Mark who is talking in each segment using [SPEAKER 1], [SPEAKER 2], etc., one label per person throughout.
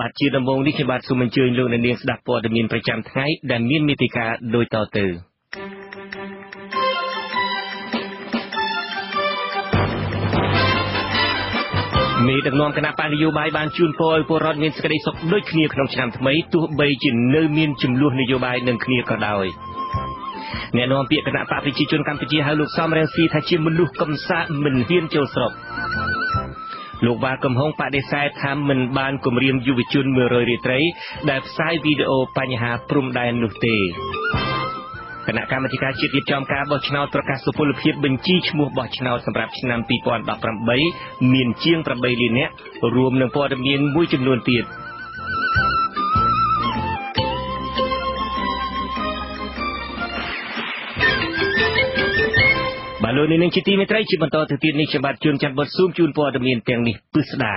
[SPEAKER 1] បាទជាដំបូងនេះខ្ញុំបាទសូមអញ្ជើញលោកអ្នកនាងស្ដាប់ព័ត៌មានប្រចាំថ្ងៃដែលមានមេតិការដូចតទៅមេដឹកនាំគណៈបកនយោបាយបានជូនពរឲ្យពលរដ្ឋមានសេចក្តីសុខដូចគ្នាក្នុងឆ្នាំថ្មីទោះបីជានៅមានចំនួននយោបាយនឹងគ្នាក៏ដោយអ្នកនាំពាក្យគណៈបកប្រជាជនកម្ពុជាហៅលោកសំរងស៊ីថាជាមនុស្សកំសាកមិនហ៊ានចូលស្រុក លោកវ៉ាកំហុងបដិសេធថាមិនបានគម្រាមយុវជន100រាត្រី ដែលផ្សាយវីដេអូបញ្ហាព្រំដែននោះទេគណៈកម្មាធិការជាតិរៀបចំការបោះឆ្នោតប្រកាសសុពលភាពបញ្ជីឈ្មោះបោះឆ្នោតសម្រាប់ឆ្នាំ2018មានជាង8លាននាក់រួមនឹងព័ត៌មានមួយចំនួនទៀត។ បាទលោកនាងជាទីមេត្រីជាបន្តទៅទៀតនេះខ្ញុំបាទជួនច័ន្ទបុតស៊ូមជូនព័ត៌មានទាំងនេះពិស្ដា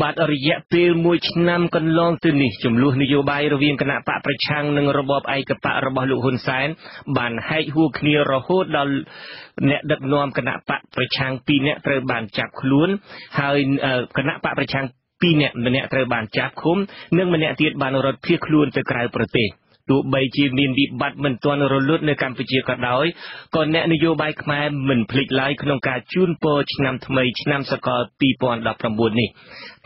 [SPEAKER 1] បាទរយៈពេល1ឆ្នាំកន្លងទៅនេះចំនួននយោបាយរវាងគណៈបកប្រឆាំងនិងរបបឯកបករបស់លោកហ៊ុនសែនបានហែកហួរគ្នារហូតដល់អ្នកដឹកនាំគណៈបកប្រឆាំង2នាក់ត្រូវបានចាប់ខ្លួន ហើយគណៈបកប្រឆាំង2នាក់ម្នាក់ត្រូវបានចាប់ឃុំនិងម្នាក់ទៀតបានរត់ភៀសខ្លួនទៅក្រៅប្រទេស ទោះបីជាមានវិបត្តិមិនទាន់រលត់នៅកម្ពុជាក៏ដោយក៏អ្នកនយោបាយខ្មែរមិនភ្លេចឡើយក្នុងការជូនពរឆ្នាំថ្មីឆ្នាំសកល2019នេះ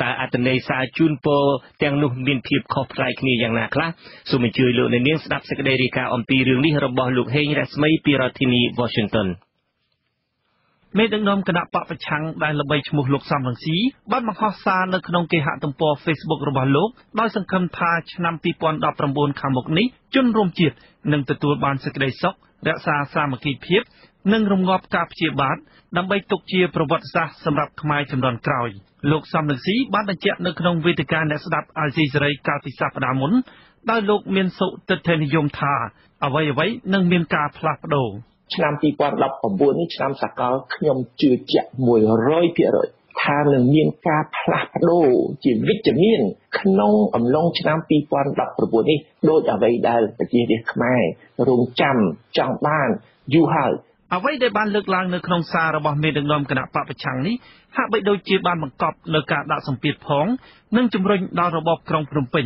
[SPEAKER 1] តើអត្តន័យសារជូនពរទាំងនោះមានភាពខុសប្លែកគ្នាយ៉ាងណាខ្លះសូមអញ្ជើញលោកអ្នកនាងស្ដាប់សេចក្តីរាយការណ៍អំពីរឿងនេះរបស់លោកហេងរស្មីពីរដ្ឋធានី Washington
[SPEAKER 2] មេដឹកនាំគណៈបកប្រឆាំងដែលល្បីឈ្មោះលោកសំរងស៊ីបានបង្ហោះសារនៅក្នុងគេហទំព័រ Facebook របស់លោកដោយសង្ឃឹមថាឆ្នាំ2019ខាងមុខនេះជនរួមជាតិនឹងទទួលបានសេចក្តីសុខរក្សាសាមគ្គីភាព និងរងាប់ការព្យាបាទដើម្បីទុកជាប្រវត្តិសាស្ត្រសម្រាប់ខ្មែរជំនាន់ក្រោយលោកសំរងស៊ីបានបញ្ជាក់នៅក្នុងវេទិកាអ្នកស្ដាប់អាស៊ីសេរីកាលពីសប្តាហ៍មុនដោយលោកមានសុទិដ្ឋិនិយមថាអ្វីអ្វីនឹងមានការផ្លាស់ប្ដូរ
[SPEAKER 3] ឆ្នាំ2019នេះឆ្នាំសកលខ្ញុំជឿជាក់100%ថានឹងមានការផ្លាស់ប្ដូរជាវិជ្ជមាន ក្នុងអំឡុងឆ្នាំ2019នេះដោយអ្វីដែលប្រជារាស្ត្រខ្មែររងចាំចង់បានយូរហើយ
[SPEAKER 2] អ្វីដែលបានលើកឡើងនៅក្នុងសាររបស់មេដឹកនាំគណៈបពប្រឆាំងនេះហាក់បីដូចជាបានបង្កប់នៅការដាក់សម្ពាធផង និងជំរុញដល់របបក្រុងភ្នំពេញ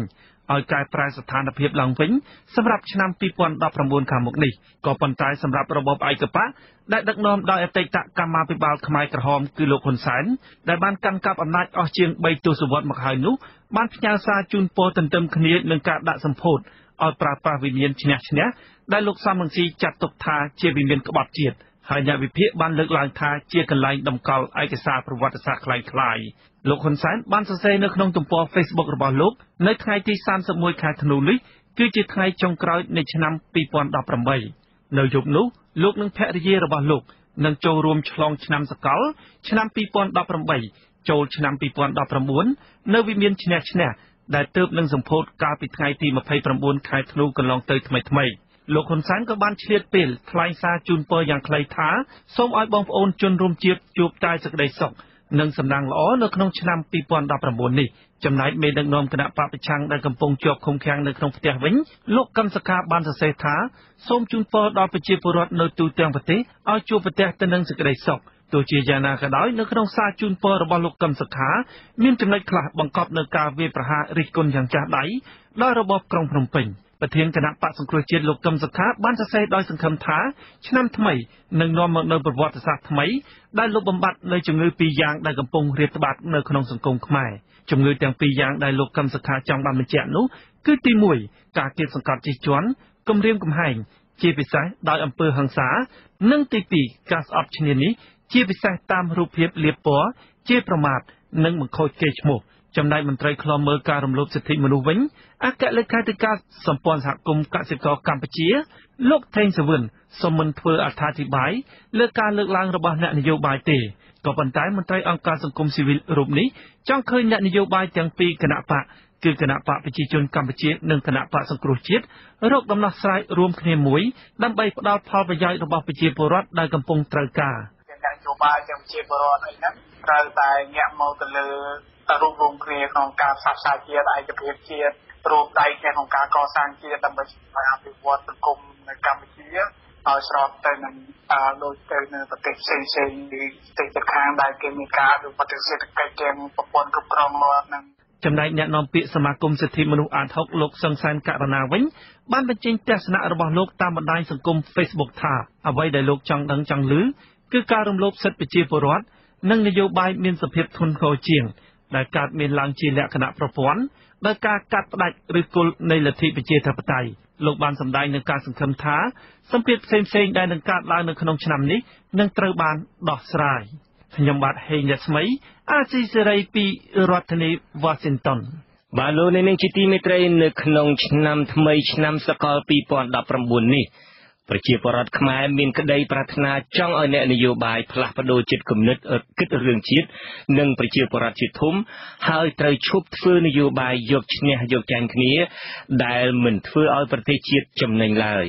[SPEAKER 2] ឲ្យកែប្រែស្ថានភាពឡើងវិញសម្រាប់ឆ្នាំ2019ខាងមុខនេះក៏ប៉ុន្តែសម្រាប់របបឯកបកដែលដឹកនាំដោយអតីតកម្មាភិបាលខ្មែរក្រហមគឺលោកហ៊ុនសែនដែលបានកាន់កាប់អំណាចអស់ជាង3ទសវត្សរ៍មកហើយនោះបានផ្ញើសារជូនពរទន្ទឹមគ្នានឹងការដាក់សម្ពោធឲ្យប្រើប្រាស់វិមានឈ្នះឈ្នះដែលលោកសំរងស៊ីចាត់ទុកថាជាវិមានក្បត់ជាតិ ហើយអ្នកវិភាគបានលើកឡើងថាជាកន្លែងតម្កល់ឯកសារប្រវត្តិសាស្ត្រคล้ายៗលោកហ៊ុនសែនបានសរសេរនៅក្នុងទំព័រ Facebook របស់លោកនៅថ្ងៃទី31ខែធ្នូនេះគឺជាថ្ងៃចុងក្រោយនៃឆ្នាំ2018នៅយប់នោះលោកនិងភរិយារបស់លោកនឹងចូលរួមឆ្លងឆ្នាំសកលឆ្នាំ2018ចូលឆ្នាំ2019នៅវិមានឈ្នះឈ្នះដែលទើបនឹងសម្ពោធកាលពីថ្ងៃទី29ខែធ្នូកន្លងទៅថ្មីថ្មី លោកហ៊ុនសែនក៏បានឆ្លៀតពេលថ្លែងសារជូនពរយ៉ាងខ្លីថាសូមឲ្យបងប្អូនជនរួមជាតិជួបតែសេចក្តីសុខនិងសំណាងល្អនៅក្នុងឆ្នាំ2019នេះចំណែកមេដឹកនាំគណៈបពប្រឆាំងដែលកំពុងជាប់ឃុំឃាំងនៅក្នុងផ្ទះវិញលោកកឹមសុខាបានសរសេរថាសូមជូនពរដល់ប្រជាពលរដ្ឋនៅទូទាំងប្រទេសឲ្យជួបប្រទះទៅនឹងសេចក្តីសុខទោះជាយ៉ាងណាក៏ដោយនៅក្នុងសារជូនពររបស់លោកកឹមសុខាមានចំណុចខ្លះបង្កប់នៅការវាយប្រហាររិះគន់យ៉ាងចាស់ដៃដល់របបក្រុងភ្នំពេញ។ ប្រធានគណៈបកសង្គ្រោះជាតិលោកកឹមសុខាបានសរសេរដោយសង្ឃឹមថាឆ្នាំថ្មីនឹងនាំមកនូវប្រវត្តិសាស្ត្រថ្មីដែលលុបបំបាត់នូវជំងឺពីរយ៉ាងដែលកំពុងរាតត្បាតនៅក្នុងសង្គមខ្មែរជំងឺទាំងពីរយ៉ាងដែលលោកកឹមសុខាចង់បានបញ្ជាក់នោះគឺទី1ការគៀបសង្កត់ជិះជាន់គំរាមកំហែងជាពិសេសដោយអំពើហិង្សា និងទី2ការស្អប់ឈ្នានីសជាពិសេសតាមរូបភាពលៀបពណ៌ជាប្រមាថនិងបង្ខូចកេរ្តិ៍ឈ្មោះ ចំណែកមន្ត្រីខ្លំមើលការរំលោភសិទ្ធិមនុស្សវិញអគ្គលេខាធិការសម្ព័ន្ធសហគមន៍កសិករកម្ពុជា លោកថេងសវឿនសូមមិនធ្វើអត្ថាធិប្បាយលើការលើកឡើងរបស់អ្នកនយោបាយទេក៏ប៉ុន្តែមន្ត្រីអង្គការសង្គមស៊ីវិលរូបនេះចង់ឃើញអ្នកនយោបាយទាំងពីរគណៈបកគឺគណៈបកប្រជាជនកម្ពុជានិងគណៈបកសង្គ្រោះជាតិរកដំណោះស្រាយរួមគ្នាមួយដើម្បីផ្ដល់ផលប្រយោជន៍របស់ប្រជាពលរដ្ឋដែលកំពុងត្រូវការ
[SPEAKER 4] ទាំងនយោបាយទាំងប្រជាពលរដ្ឋអីហ្នឹងត្រូវតែញាក់មកទៅលើ រួមរំគ្នាក្នុងការផ្សះផ្សាជាតិឯកភាពជាតិរួមដៃគ្នាក្នុងការកសាងជាតិដើម្បីអភិវឌ្ឍសង្គមនៅកម្ពុជាឲ្យស្របទៅនឹងដូចទៅនៅប្រទេសផ្សេងផ្សេងឬប្រទេសជិតខាងដែលគេមានការអភិវឌ្ឍសេដ្ឋកិច្ចទាំងប្រព័ន្ធគ្រប់គ្រងរដ្ឋនឹង
[SPEAKER 5] ចំណែកអ្នកនាំពាក្យសមាគមសិទ្ធិមនុស្សអាត6លោកសង្សានករណាវិញបានបញ្ចេញទស្សនៈរបស់លោកតាមបណ្ដាញសង្គម Facebook ថាអ្វីដែលលោកចង់ដឹងចង់ឮគឺការរំលោភសិទ្ធិប្រជាពលរដ្ឋនិងនយោបាយមានសភាពធ្ងន់ធ្ងរជាង ដែលកើតមានឡើងជាលក្ខណៈប្រព័ន្ធដោយការកាត់ផ្ដាច់ឬគល់នៃលទ្ធិប្រជាធិបតេយ្យលោកបានសម្ដែងនឹងការសង្ឃឹមថាសម្ពាធផ្សេងៗដែលនឹងកើតឡើងនៅក្នុងឆ្នាំនេះនឹងត្រូវបានដោះស្រាយខ្ញុំបាទហេងរស្មី អាស៊ីសេរីពីរដ្ឋធានី Washington
[SPEAKER 1] បាទលោកនាងជាទីមេត្រីនៅក្នុងឆ្នាំថ្មីឆ្នាំសកល2019នេះ ប្រជាពលរដ្ឋខ្មែរមានក្តីប្រាថ្នាចង់ឲ្យអ្នកនយោបាយផ្លាស់ប្តូរចិត្តគំនិតគិតរឿងជាតិនិងប្រជាពលរដ្ឋជាធំហើយត្រូវឈប់ធ្វើនយោបាយយកឈ្នះយកចាញ់គ្នា ដែលមិនធ្វើឲ្យប្រទេសជាតិចំណេញឡើយ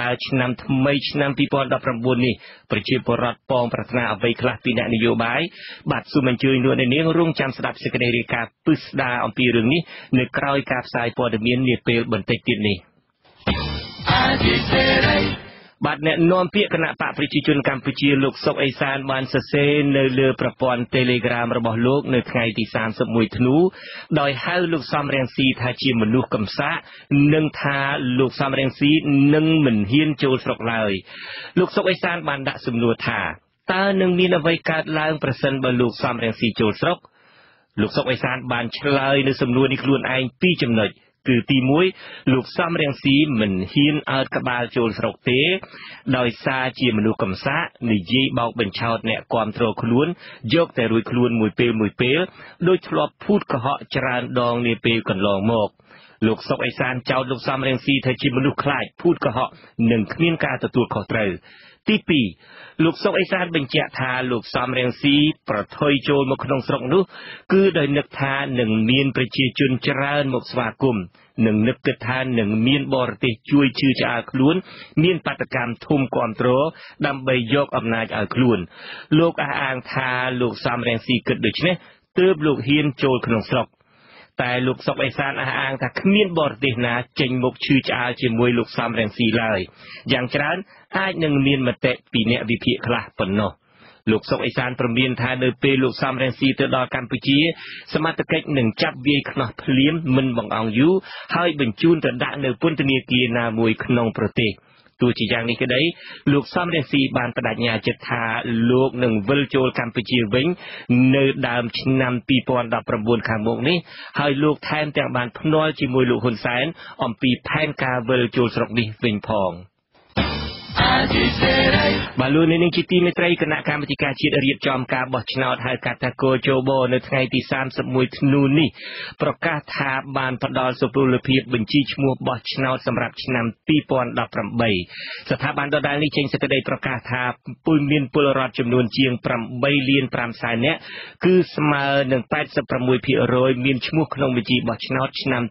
[SPEAKER 1] តើឆ្នាំថ្មីឆ្នាំ2019នេះប្រជាពលរដ្ឋពងប្រាថ្នាអ្វីខ្លះពីអ្នកនយោបាយបាទសូមអញ្ជើញលោកអ្នកនាងរងចាំស្ដាប់សេចក្តីរាយការណ៍ពិស្ដារអំពីរឿងនេះនៅក្រោយការផ្សាយព័ត៌មាននាពេលបន្តិចទៀតនេះ បាទអ្នកនាំពាក្យគណៈបកប្រជាជនកម្ពុជាលោកសុកអេសានបានសរសេរនៅលើប្រព័ន្ធ Telegram របស់លោកនៅថ្ងៃទី31ធ្នូដោយហៅលោកសំរៀងស៊ីថាជាមនុស្សកំសាកនិងថាលោកសំរៀងស៊ីនឹងមិនហ៊ានចូលស្រុកឡើយលោកសុកអេសានបានដាក់សំណួរថាតើនឹងមានអ្វីកើតឡើងប្រសិនបើលោកសំរៀងស៊ីចូលស្រុកលោកសុកអេសានបានឆ្លើយនៅសំណួរនេះខ្លួនឯងពីរចំណុច។ គឺទី1លោកសំរៀងស៊ីមិនហ៊ានអើតក្បាលចូលស្រុកទេ ដោយសារជាមនុស្សកំសាកនិយាយបោកបញ្ឆោតអ្នកគ្រប់គ្រងខ្លួន យកតែរួចខ្លួនមួយពេលមួយពេលដោយធ្លាប់ភូតកុហកច្រើនដងនាពេលកន្លងមកលោកសុកអេសានចោទលោកសំរៀងស៊ីថាជាមនុស្សខ្លាចភូតកុហកនិងគ្មានការទទួលខុសត្រូវ ទី2លោកសុកអេសានបញ្ជាក់ថាលោកសំរៀងស៊ីប្រថុយចូលមកក្នុងស្រុកនោះ គឺដោយនឹកថានឹងមានប្រជាជនច្រើនមកស្វាគមន៍និងនឹកគិតថានឹងមានបរទេសជួយជឿឆ្អាលខ្លួន មានបដកម្មធំគ្រប់គ្រងដើម្បីយកអំណាចឲ្យខ្លួន លោកអះអាងថាលោកសំរៀងស៊ីគិតដូច្នេះទើបលោកហ៊ានចូលក្នុងស្រុក តែលោកសុកអេសានអះអាងថាគ្មានបរទេសណាចេញមកឈឺឆ្អាលជាមួយលោកសំរងស៊ីឡើយយ៉ាងច្រើនអាចនឹងមានមតិពីអ្នកវិភាគខ្លះប៉ុណ្ណោះលោកសុកអេសានព្រមានថានៅពេលលោកសំរងស៊ីទៅដល់កម្ពុជា សមត្ថកិច្ចនឹងចាប់វាយខ្នោះភ្លាមមិនបង្អង់យូរហើយបញ្ជូនទៅដាក់នៅពន្ធនាគារណាមួយក្នុងប្រទេស។ ទោះជាយ៉ាងនេះក្តីលោកសំរងស៊ីបានបដិញ្ញាចិត្តថាលោកនឹងវិលចូលកម្ពុជាវិញ នៅដើមឆ្នាំ2019ខាងមុខនេះហើយលោកថែមទាំងបានភ្នាល់ជាមួយលោកហ៊ុនសែនអំពីផែនការវិលចូលស្រុកនេះវិញផង។ បាទលោកនាងជាទីមេត្រីគណៈកម្មាធិការជាតិរៀបចំការបោះឆ្នោតហៅកាត់ថាកោជបនៅថ្ងៃទី31ធ្នូនេះប្រកាសថាបានផ្ដល់សុពលភាពបញ្ជីឈ្មោះបោះឆ្នោតសម្រាប់ឆ្នាំ2018ស្ថាប័នដដែលនេះចេញសេចក្តីប្រកាសថាពលមានពលរដ្ឋចំនួនជាង8លាន5សែននាក់គឺស្មើនឹង86%មានឈ្មោះក្នុងបញ្ជីបោះឆ្នោតឆ្នាំ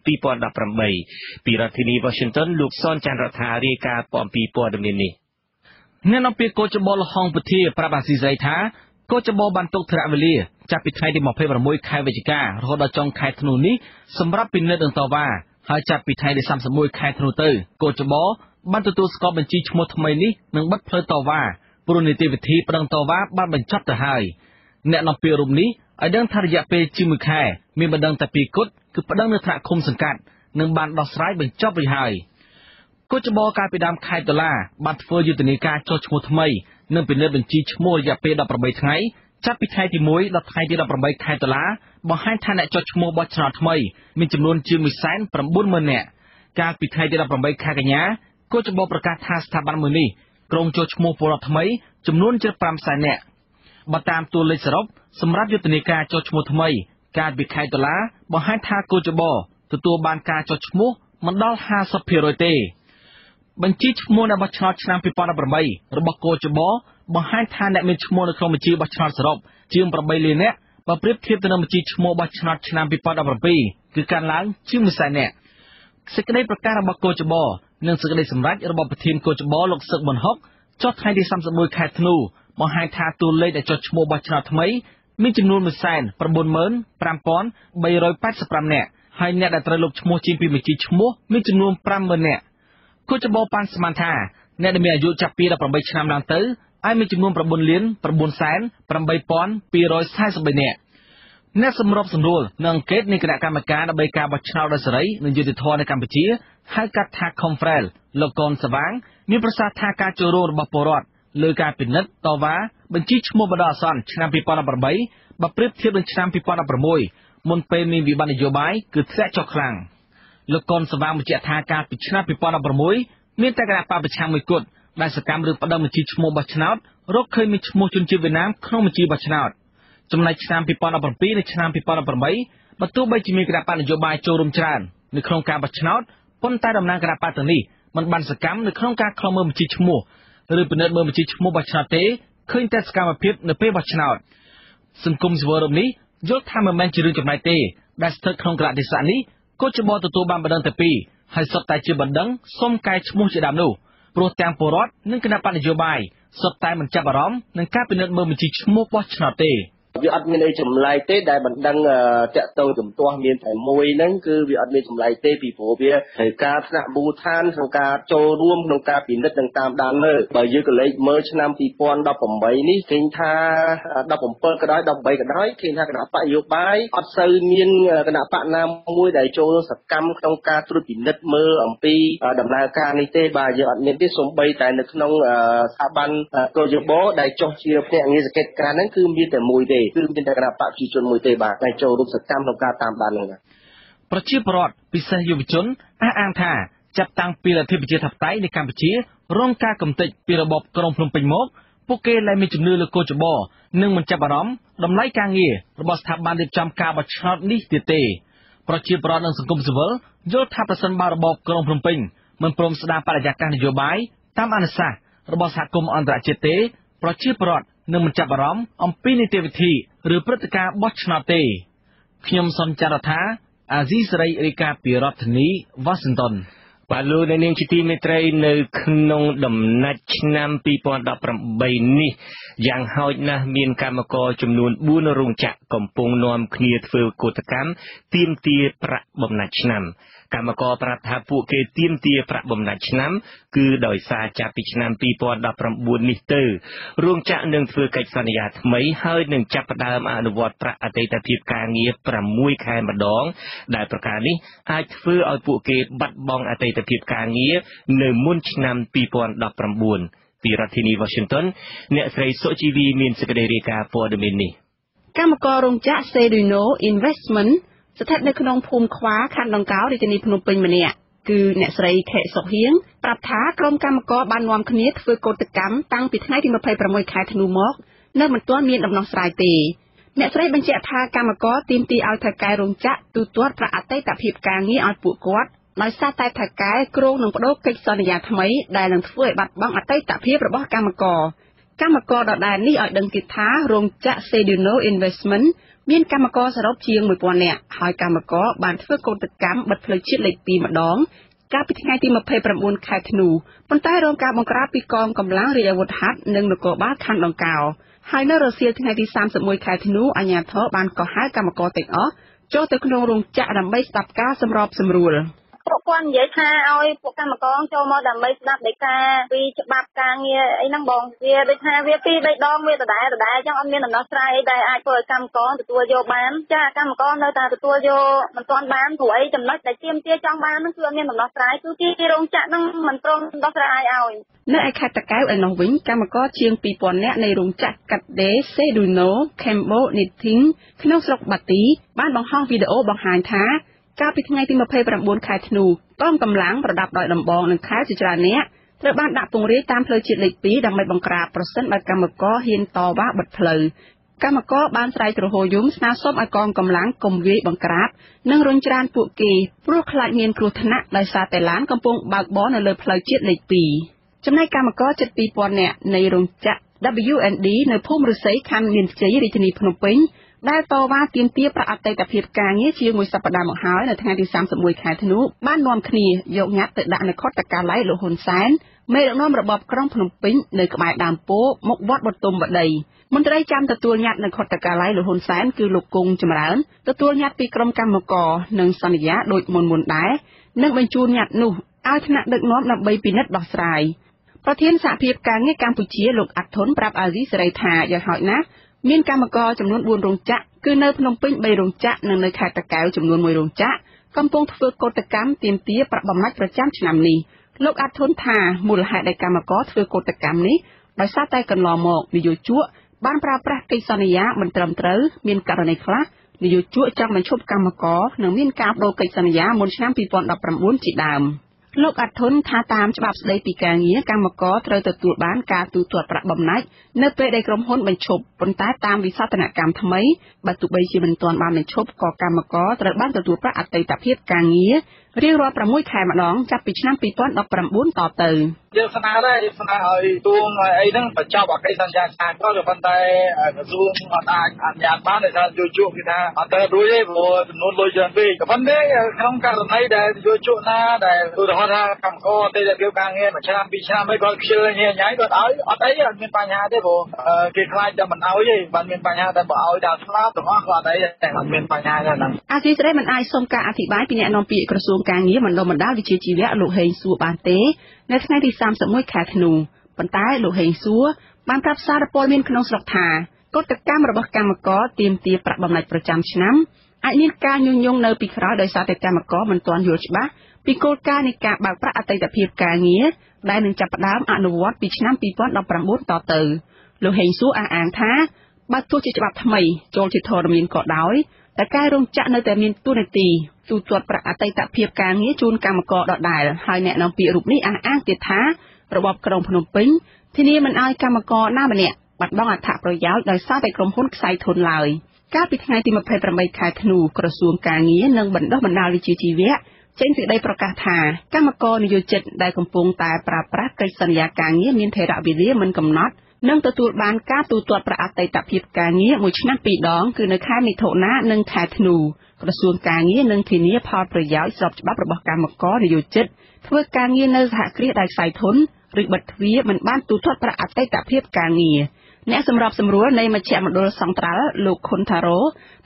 [SPEAKER 1] 2018ពីរដ្ឋធានី Washington លោកសនច័ន្ទរដ្ឋារាយការណ៍អំពីព័ត៌មាននេះ
[SPEAKER 6] អ្នកនាំពាក្យកោចបលហងពធាប្រាប់អាស៊ីសេរីថាកោចបបានទុកធរៈវេលាចាប់ពីថ្ងៃទី26ខែវិច្ឆិការហូតដល់ចុងខែធ្នូនេះសម្រាប់ពិនិត្យនឹងតវ៉ាហើយចាប់ពីថ្ងៃទី31ខែធ្នូទៅកោចបបានទទួលស្គាល់បញ្ជីឈ្មោះថ្មីនេះនឹងបិទផ្លូវតវ៉ាព្រោះនីតិវិធីប្តឹងតវ៉ាបានបញ្ចប់ទៅហើយអ្នកនាំពាក្យរូបនេះឲ្យដឹងថារយៈពេលជាមួយខែមានបណ្ដឹងតែពីគត់គឺប្តឹងនៅថ្នាក់ឃុំសង្កាត់និងបានដោះស្រាយបញ្ចប់រួចហើយ។ កុចបកាលពីដើមខែតុលាបានធ្វើយុទ្ធនាការចុះឈ្មោះថ្មីនិងពិនិត្យបញ្ជីឈ្មោះរយៈពេល18ថ្ងៃចាប់ពីថ្ងៃទី1ដល់ថ្ងៃទី18ខែតុលាបង្ហាញថាអ្នកចុះឈ្មោះបោះឆ្នោតថ្មីមានចំនួនជាង190,000នាក់កាលពីថ្ងៃទី18ខែកញ្ញាកុចបប្រកាសថាស្ថាប័នមួយនេះក្រុងចុះឈ្មោះពលរដ្ឋថ្មីចំនួនជិត5សែននាក់បើតាមតួលេខសរុបសម្រាប់យុទ្ធនាការចុះឈ្មោះថ្មីកាលពីខែតុលាបង្ហាញថាកុចបទទួលបានការចុះឈ្មោះមិនដល់50%ទេ បញ្ជីឈ្មោះអ្នកបោះឆ្នោតឆ្នាំ2018របស់កោចបបង្ហាញថាអ្នកមានឈ្មោះនៅក្នុងបញ្ជីបោះឆ្នោតសរុបជាង8លាននាក់បើប្រៀបធៀបទៅនឹងបញ្ជីឈ្មោះបោះឆ្នោតឆ្នាំ2017គឺកើនឡើងជាង1សែននាក់សេចក្តីប្រកាសរបស់កោចបនិងសេចក្តីសម្រេចរបស់ប្រធានកោចបលោកសឹកប៊ុនហុកចុះថ្ងៃទី31ខែធ្នូបង្ហាញថាតួលេខដែលចុះឈ្មោះបោះឆ្នោតថ្មីមានចំនួន195,385នាក់ហើយអ្នកដែលត្រូវលុបឈ្មោះចេញពីបញ្ជីឈ្មោះមានចំនួន50,000នាក់ គូចបោប៉ាន់ស្មានថាអ្នកដែលមានអាយុចាប់ពី18ឆ្នាំឡើងទៅអាចមានចំនួន9លាន9សែន8243នាក់អ្នកសម្របសម្រួលនិងអង្កេតនៃគណៈកម្មការដើម្បីការបោះឆ្នោតដោយសេរីនិងយុត្តិធម៌នៅកម្ពុជាហៅកាត់ថា Confrel លោកកនសវាង មានប្រសាសន៍ថាការចូលរួមរបស់ពលរដ្ឋលើការពិនិត្យតវ៉ាបញ្ជីឈ្មោះបណ្ដោះអាសន្នឆ្នាំ2018បើប្រៀបធៀបនឹងឆ្នាំ2016មុនពេលមានវិបត្តិនយោបាយគឺធ្លាក់ចុះខ្លាំង លោកកនសវាងបញ្ជាក់ថាកាលពីឆ្នាំ2016មានតែគណៈបព្វប្រឆាំងមួយគត់ដែលសកម្មឬបដិបញ្ជីឈ្មោះបោះឆ្នោតរកឃើញមានឈ្មោះជនជាតិវៀតណាមក្នុងបញ្ជីបោះឆ្នោតចំណែកឆ្នាំ2017និងឆ្នាំ2018បើទោះបីជាមានគណៈបកនយោបាយចូលរួមច្រើននៅក្នុងការបោះឆ្នោតប៉ុន្តែតំណាងគណៈបកទាំងនេះមិនបានសកម្មនៅក្នុងការខ្លុំមើលបញ្ជីឈ្មោះឬពិនិត្យមើលបញ្ជីឈ្មោះបោះឆ្នោតទេឃើញតែសកម្មភាពនៅពេលបោះឆ្នោតសង្គមស៊ីវិលរំនេះយល់ថាមិនមែនជារឿងចម្លែកទេដែលស្ថិតក្នុងក្រតិស័កនេះ កូចបទទួលបានបណ្ដឹងតែពីរហើយសុទ្ធតែជាបណ្ដឹងសុំកែឈ្មោះជាដើមនោះព្រោះទាំងពលរដ្ឋនិងគណៈបកនយោបាយសុទ្ធតែមិនចាប់អារម្មណ៍នឹងការពិនិត្យមើលបញ្ជីឈ្មោះបោះឆ្នោតទេ
[SPEAKER 7] វាអត់មានអីចម្លែកទេដែលមិនដឹងតាក់ទងជំទាស់មានតែមួយហ្នឹងគឺវាអត់មានចម្លែកទេពីព្រោះវាត្រូវការថ្នាក់មូលដ្ឋានក្នុងការចូលរួមក្នុងការពិនិត្យនិងតាមដានមើលបើយើងក៏លេខមើលឆ្នាំ2018នេះឃើញថា17ក៏ដោយ18ក៏ដោយឃើញថាគណៈបកយោបាយអត់សូវមានគណៈបកណាមួយដែលចូលសកម្មក្នុងការត្រួតពិនិត្យមើលអំពីដំណើរការនេះទេបាទយើងអត់មានទេសូម្បីតែនៅក្នុងស្ថាប័នកោយបដែលចុះជាភ្នាក់ងារសង្កេតការណ៍ហ្នឹងគឺមានតែមួយទេគឺមានតែគណៈបកប្រជាជនមួយទេបាទតែចូលរួមសកម្មក្នុងការតាមដានហ្នឹងបាទ
[SPEAKER 6] ប្រជាពលរដ្ឋពិសេសយុវជនអះអាងថាចាប់តាំងពីលទ្ធិប្រជាធិបតេយ្យនៅកម្ពុជារងការកំទេចពីរបបក្រុងភ្នំពេញមកពួកគេលែងមានជំនឿលើកោចបោនិងមិនចាប់អារម្មណ៍តម្លៃការងាររបស់ស្ថាប័នរៀបចំការបោះឆ្នោតនេះទៀតទេប្រជាពលរដ្ឋនិងសង្គមស៊ីវិលយល់ថាប្រសិនបើរបបក្រុងភ្នំពេញមិនព្រមស្ដារបរិយាកាសនយោបាយតាមអនុសាសន៍របស់សហគមន៍អន្តរជាតិទេប្រជាពលរដ្ឋ នឹងមិនចាប់អារម្មណ៍អំពីនីតិវិធីឬព្រឹត្តិការណ៍បោះឆ្នោតទេខ្ញុំសុនចាររថាអាស៊ីសេរីរាយការណ៍ពីរដ្ឋធានីវ៉ាស៊ីនតោន
[SPEAKER 1] បាទលោកអ្នកនាងជាទីមេត្រីនៅក្នុងដំណាច់ឆ្នាំ2018នេះយ៉ាងហោចណាស់មានកម្មករចំនួន4រោងចក្រកំពុងនាំគ្នាធ្វើកោតកម្មទាមទារប្រាក់បំណាច់ឆ្នាំ កម្មករប្រាប់ថាពួកគេទាមទារប្រាក់បំណាច់ឆ្នាំ គឺដោយសារចាប់ពីឆ្នាំ2019នេះទៅរោងចក្រនឹងធ្វើកិច្ចសន្យាថ្មីហើយនឹងចាប់ផ្ដើមអនុវត្តប្រាក់អតីតភាពការងារ6ខែម្ដង ដែលប្រការនេះអាចធ្វើឲ្យពួកគេបាត់បង់អតីតភាពការងារនៅមុនឆ្នាំ2019ពីរដ្ឋធានី Washington អ្នកស្រីសុជីវីមានសេចក្តីរាយការណ៍ព័ត៌មាននេះ
[SPEAKER 8] កម្មកររោងចក្រ Seduno Investment ស្ថិតនៅក្នុងភូមិខ្វាខណ្ឌដង្កោរាជធានីភ្នំពេញម្នាក់គឺអ្នកស្រីខេសុកហៀងប្រាប់ថាក្រុមកម្មករបាននាំគ្នាធ្វើកោតកម្មតាំងពីថ្ងៃទី26ខែធ្នូមក នៅមិនទាន់មានដំណោះស្រាយទេអ្នកស្រីបញ្ជាក់ថាកម្មករទាមទារឲ្យថៅកែរោងចក្រទូទាត់ប្រាក់អតីតភាពការងារឲ្យពួកគាត់ដោយសារតែថៅកែគ្រោងនឹងបដូរកិច្ចសន្យាថ្មីដែលនឹងធ្វើឲ្យបាត់បង់អតីតភាពរបស់កម្មករកម្មករដដែលនេះឲ្យដឹងទៀតថារោងចក្រ Seduno Investment មានកម្មករសរុបជាង1000នាក់ហើយកម្មករបានធ្វើកោតកម្មបិទផ្លូវជាតិលេខ2ម្ដងកាលពីថ្ងៃទី29ខែធ្នូប៉ុន្តែរងការបង្ក្រាបពីកងកម្លាំងរាជអាវុធហត្ថនិងនគរបាលខណ្ឌដង្កោហើយនៅរសៀលថ្ងៃទី31ខែធ្នូអាជ្ញាធរបានកោះហៅកម្មករទាំងអស់ចូលទៅក្នុងរោងចក្រដើម្បីស្ដាប់ការសម្របសម្រួល។
[SPEAKER 9] ពួកគាត់និយាយថាឲ្យពួកកម្មករចូលមកដើម្បីស្ដាប់ដីកាពីច្បាប់ការងារអីហ្នឹងបងវាដូចថាវាពីរបីដងវាដដែលដដែលអញ្ចឹងអត់មានដំណោះស្រាយដែលអាចធ្វើឲ្យកម្មករទទួលយកបានចាកម្មករនៅតែទទួលយកមិនទាន់បានព្រោះអីចំណុចដែលទាមទារចង់បានហ្នឹងគឺអត់មានដំណោះស្រាយគឺទីរោងចក្រហ្នឹងមិនព្រមដោះស្រាយឲ្យ
[SPEAKER 8] នៅឯខេត្តតាកែវឯនោះវិញកម្មករជាង2000នាក់នៃរោងចក្រកាត់ដេរ Seduno Cambo Knitting ក្នុងស្រុកបាទីបានបង្ហោះវីដេអូបង្ហាញថា កាលពីថ្ងៃទី29ខែធ្នូកងកម្លាំងប្រដាប់ដោយដំបងនិងខែជាច្រើនអ្នកត្រូវបានដាក់ពង្រាយតាមផ្លូវជាតិលេខ2ដើម្បីបង្ក្រាបប្រសិនបើកម្មករហ៊ានតវ៉ាបិទផ្លូវកម្មករបានស្រែកទ្រហោយំស្នើសុំឲ្យកងកម្លាំងកុំវាយបង្ក្រាបនិងរុញច្រានពួកគេព្រោះខ្លាចមានគ្រោះថ្នាក់ដោយសារតែឡានកំពុងបើកបរនៅលើផ្លូវជាតិលេខ2ចំណែកកម្មករជិត2000នាក់នៃរោងចក្រ WND នៅភូមិឫស្សីខណ្ឌមានជ័យរាជធានីភ្នំពេញ ដែលតវ៉ាទាមទារប្រអតីតភាពការងារជាមួយសប្តាហ៍មកហើយនៅថ្ងៃទី31ខែធ្នូបាននាំគ្នាយកញត្តិទៅដាក់នៅខុទ្ទកាល័យលោកហ៊ុនសែនមេដឹកនាំរបបក្រុងភ្នំពេញនៅក្បែរដើមពោមុខវត្តបទុមវតីមន្ត្រីចាំទទួលញត្តិនៅខុទ្ទកាល័យលោកហ៊ុនសែនគឺលោកគង់ចម្រើនទទួលញត្តិពីក្រុមកម្មករនិងសន្យាដូចមុនមុនដែរនិងបញ្ជូនញត្តិនោះឲ្យថ្នាក់ដឹកនាំដើម្បីពិនិត្យដោះស្រាយប្រធានសហភាពការងារកម្ពុជាលោកអាត់ធុនប្រាប់អាស៊ីសេរីថាយ៉ាងហោចណាស់ មានកម្មករចំនួន4រោងចក្រគឺនៅភ្នំពេញ3រោងចក្រនិងនៅខេត្តតាកែវចំនួន1រោងចក្រកំពុងធ្វើកោតកម្មទាមទារប្រាក់បំណាច់ប្រចាំឆ្នាំនេះលោកអាត់ធុនថាមូលហេតុដែលកម្មករធ្វើកោតកម្មនេះដោយសារតែកន្លងមកនយោជកបានប្រើប្រាស់កិច្ចសន្យាមិនត្រឹមត្រូវមានករណីខ្លះនយោជកចង់បញ្ឈប់កម្មករនិងមានការបដូរកិច្ចសន្យាមុនឆ្នាំ2019ជាដើម។ លោកអាត់ធុនថាតាមច្បាប់ស្តីពីការងារកម្មករត្រូវទទួលបានការទូទាត់ប្រាក់បំណាច់នៅពេលដែលក្រុមហ៊ុនបញ្ឈប់ប៉ុន្តែតាមវិសោធនកម្មថ្មីបើទោះបីជាមិនទាន់បានបញ្ឈប់ក៏កម្មករត្រូវបានទទួលប្រាក់អតីតភាពការងារ រៀងរាល់6ខែម្ដងចាប់ពីឆ្នាំ2019តទៅ
[SPEAKER 10] យើងស្នើដែរយើងស្នើឲ្យទួងអីហ្នឹងបញ្ចប់អកិច្ចសន្យាខាងក៏ប៉ុន្តែក្រសួងអត់អាចអនុញ្ញាតបានដោយសារយោជកគេថាអត់ទៅរួចទេព្រោះចំនួនលុយច្រើនពេកក៏ប៉ុន្តែក្នុងករណីដែលយោជកណាដែលឧទាហរណ៍ថាកម្មករអតីតភាពការងារមួយឆ្នាំពីរឆ្នាំអីគាត់ខ្ជិលញ៉ៃញ៉ៃគាត់ឲ្យអត់អីអត់មានបញ្ហាទេព្រោះគេខ្លាចតែមិនឲ្យទេបានមានបញ្ហាតែបើឲ្យដល់ស្លាប់ទាំងអស់គាត់អត់អីតែអត់មានបញ្ហាទេហ្នឹង
[SPEAKER 8] អាស៊ីសេរីមិនអាចសុំការអធិប្បាយពីអ្នកនាំពាក្យក្រសួងការងារបណ្ដុំបណ្ដាលវិជ្ជាជីវៈលោកហេងសួរបានទេ នៅថ្ងៃទី31ខែធ្នូប៉ុន្តែលោកហេងសួរបានប្រាប់សារព័ត៌មានក្នុងស្រុកថាកតកម្មរបស់កម្មករទាមទារប្រាក់បំណាច់ប្រចាំឆ្នាំអាចមានការញុះញង់នៅពីក្រោយដោយសារតែកម្មករមិនទាន់យល់ច្បាស់ពីគោលការណ៍នៃការបើកប្រាក់អតីតភាពការងារដែលនឹងចាប់ផ្ដើមអនុវត្តពីឆ្នាំ2019តទៅលោកហេងសួរអះអាងថាបើទោះជាច្បាប់ថ្មីចូលជាធរមានក៏ដោយ តែការរោងចក្រនៅតែមានទួនាទីទូទាត់ប្រាក់អតីតភាពការងារជូនកម្មករដដែលហើយអ្នកនាំពាក្យរូបនេះអះអាងទៀតថារបបក្រុងភ្នំពេញធានាមិនឲ្យកម្មករណាម្នាក់បាត់បង់អត្ថប្រយោជន៍ដោយសារតែក្រុមហ៊ុនខ្សែធនឡើយកាលពីថ្ងៃទី28ខែធ្នូក្រសួងការងារនិងបណ្ដុះបណ្ដាលវិជ្ជាជីវៈចេញសេចក្តីប្រកាសថាកម្មករនិយោជិតដែលកំពុងតែប្រើប្រាស់កិច្ចសន្យាការងារមានថេរវេលាមិនកំណត់ នឹងទទួលបានការទូទាត់ប្រាក់អតីតភាពការងារមួយឆ្នាំពីរដង គឺនៅខែមិថុនានិងខែធ្នូក្រសួងការងារនឹងធានាផលប្រយោជន៍ស្របច្បាប់របស់កម្មករនិយោជិតធ្វើការងារនៅសហគ្រាសដែលខ្សែធនឬបិទទ្វារមិនបានទូទាត់ប្រាក់អតីតភាពការងារ អ្នកសម្របសម្រួលនៃមជ្ឈមណ្ឌលសង្ត្រាល់លោកខុនថារ៉ូ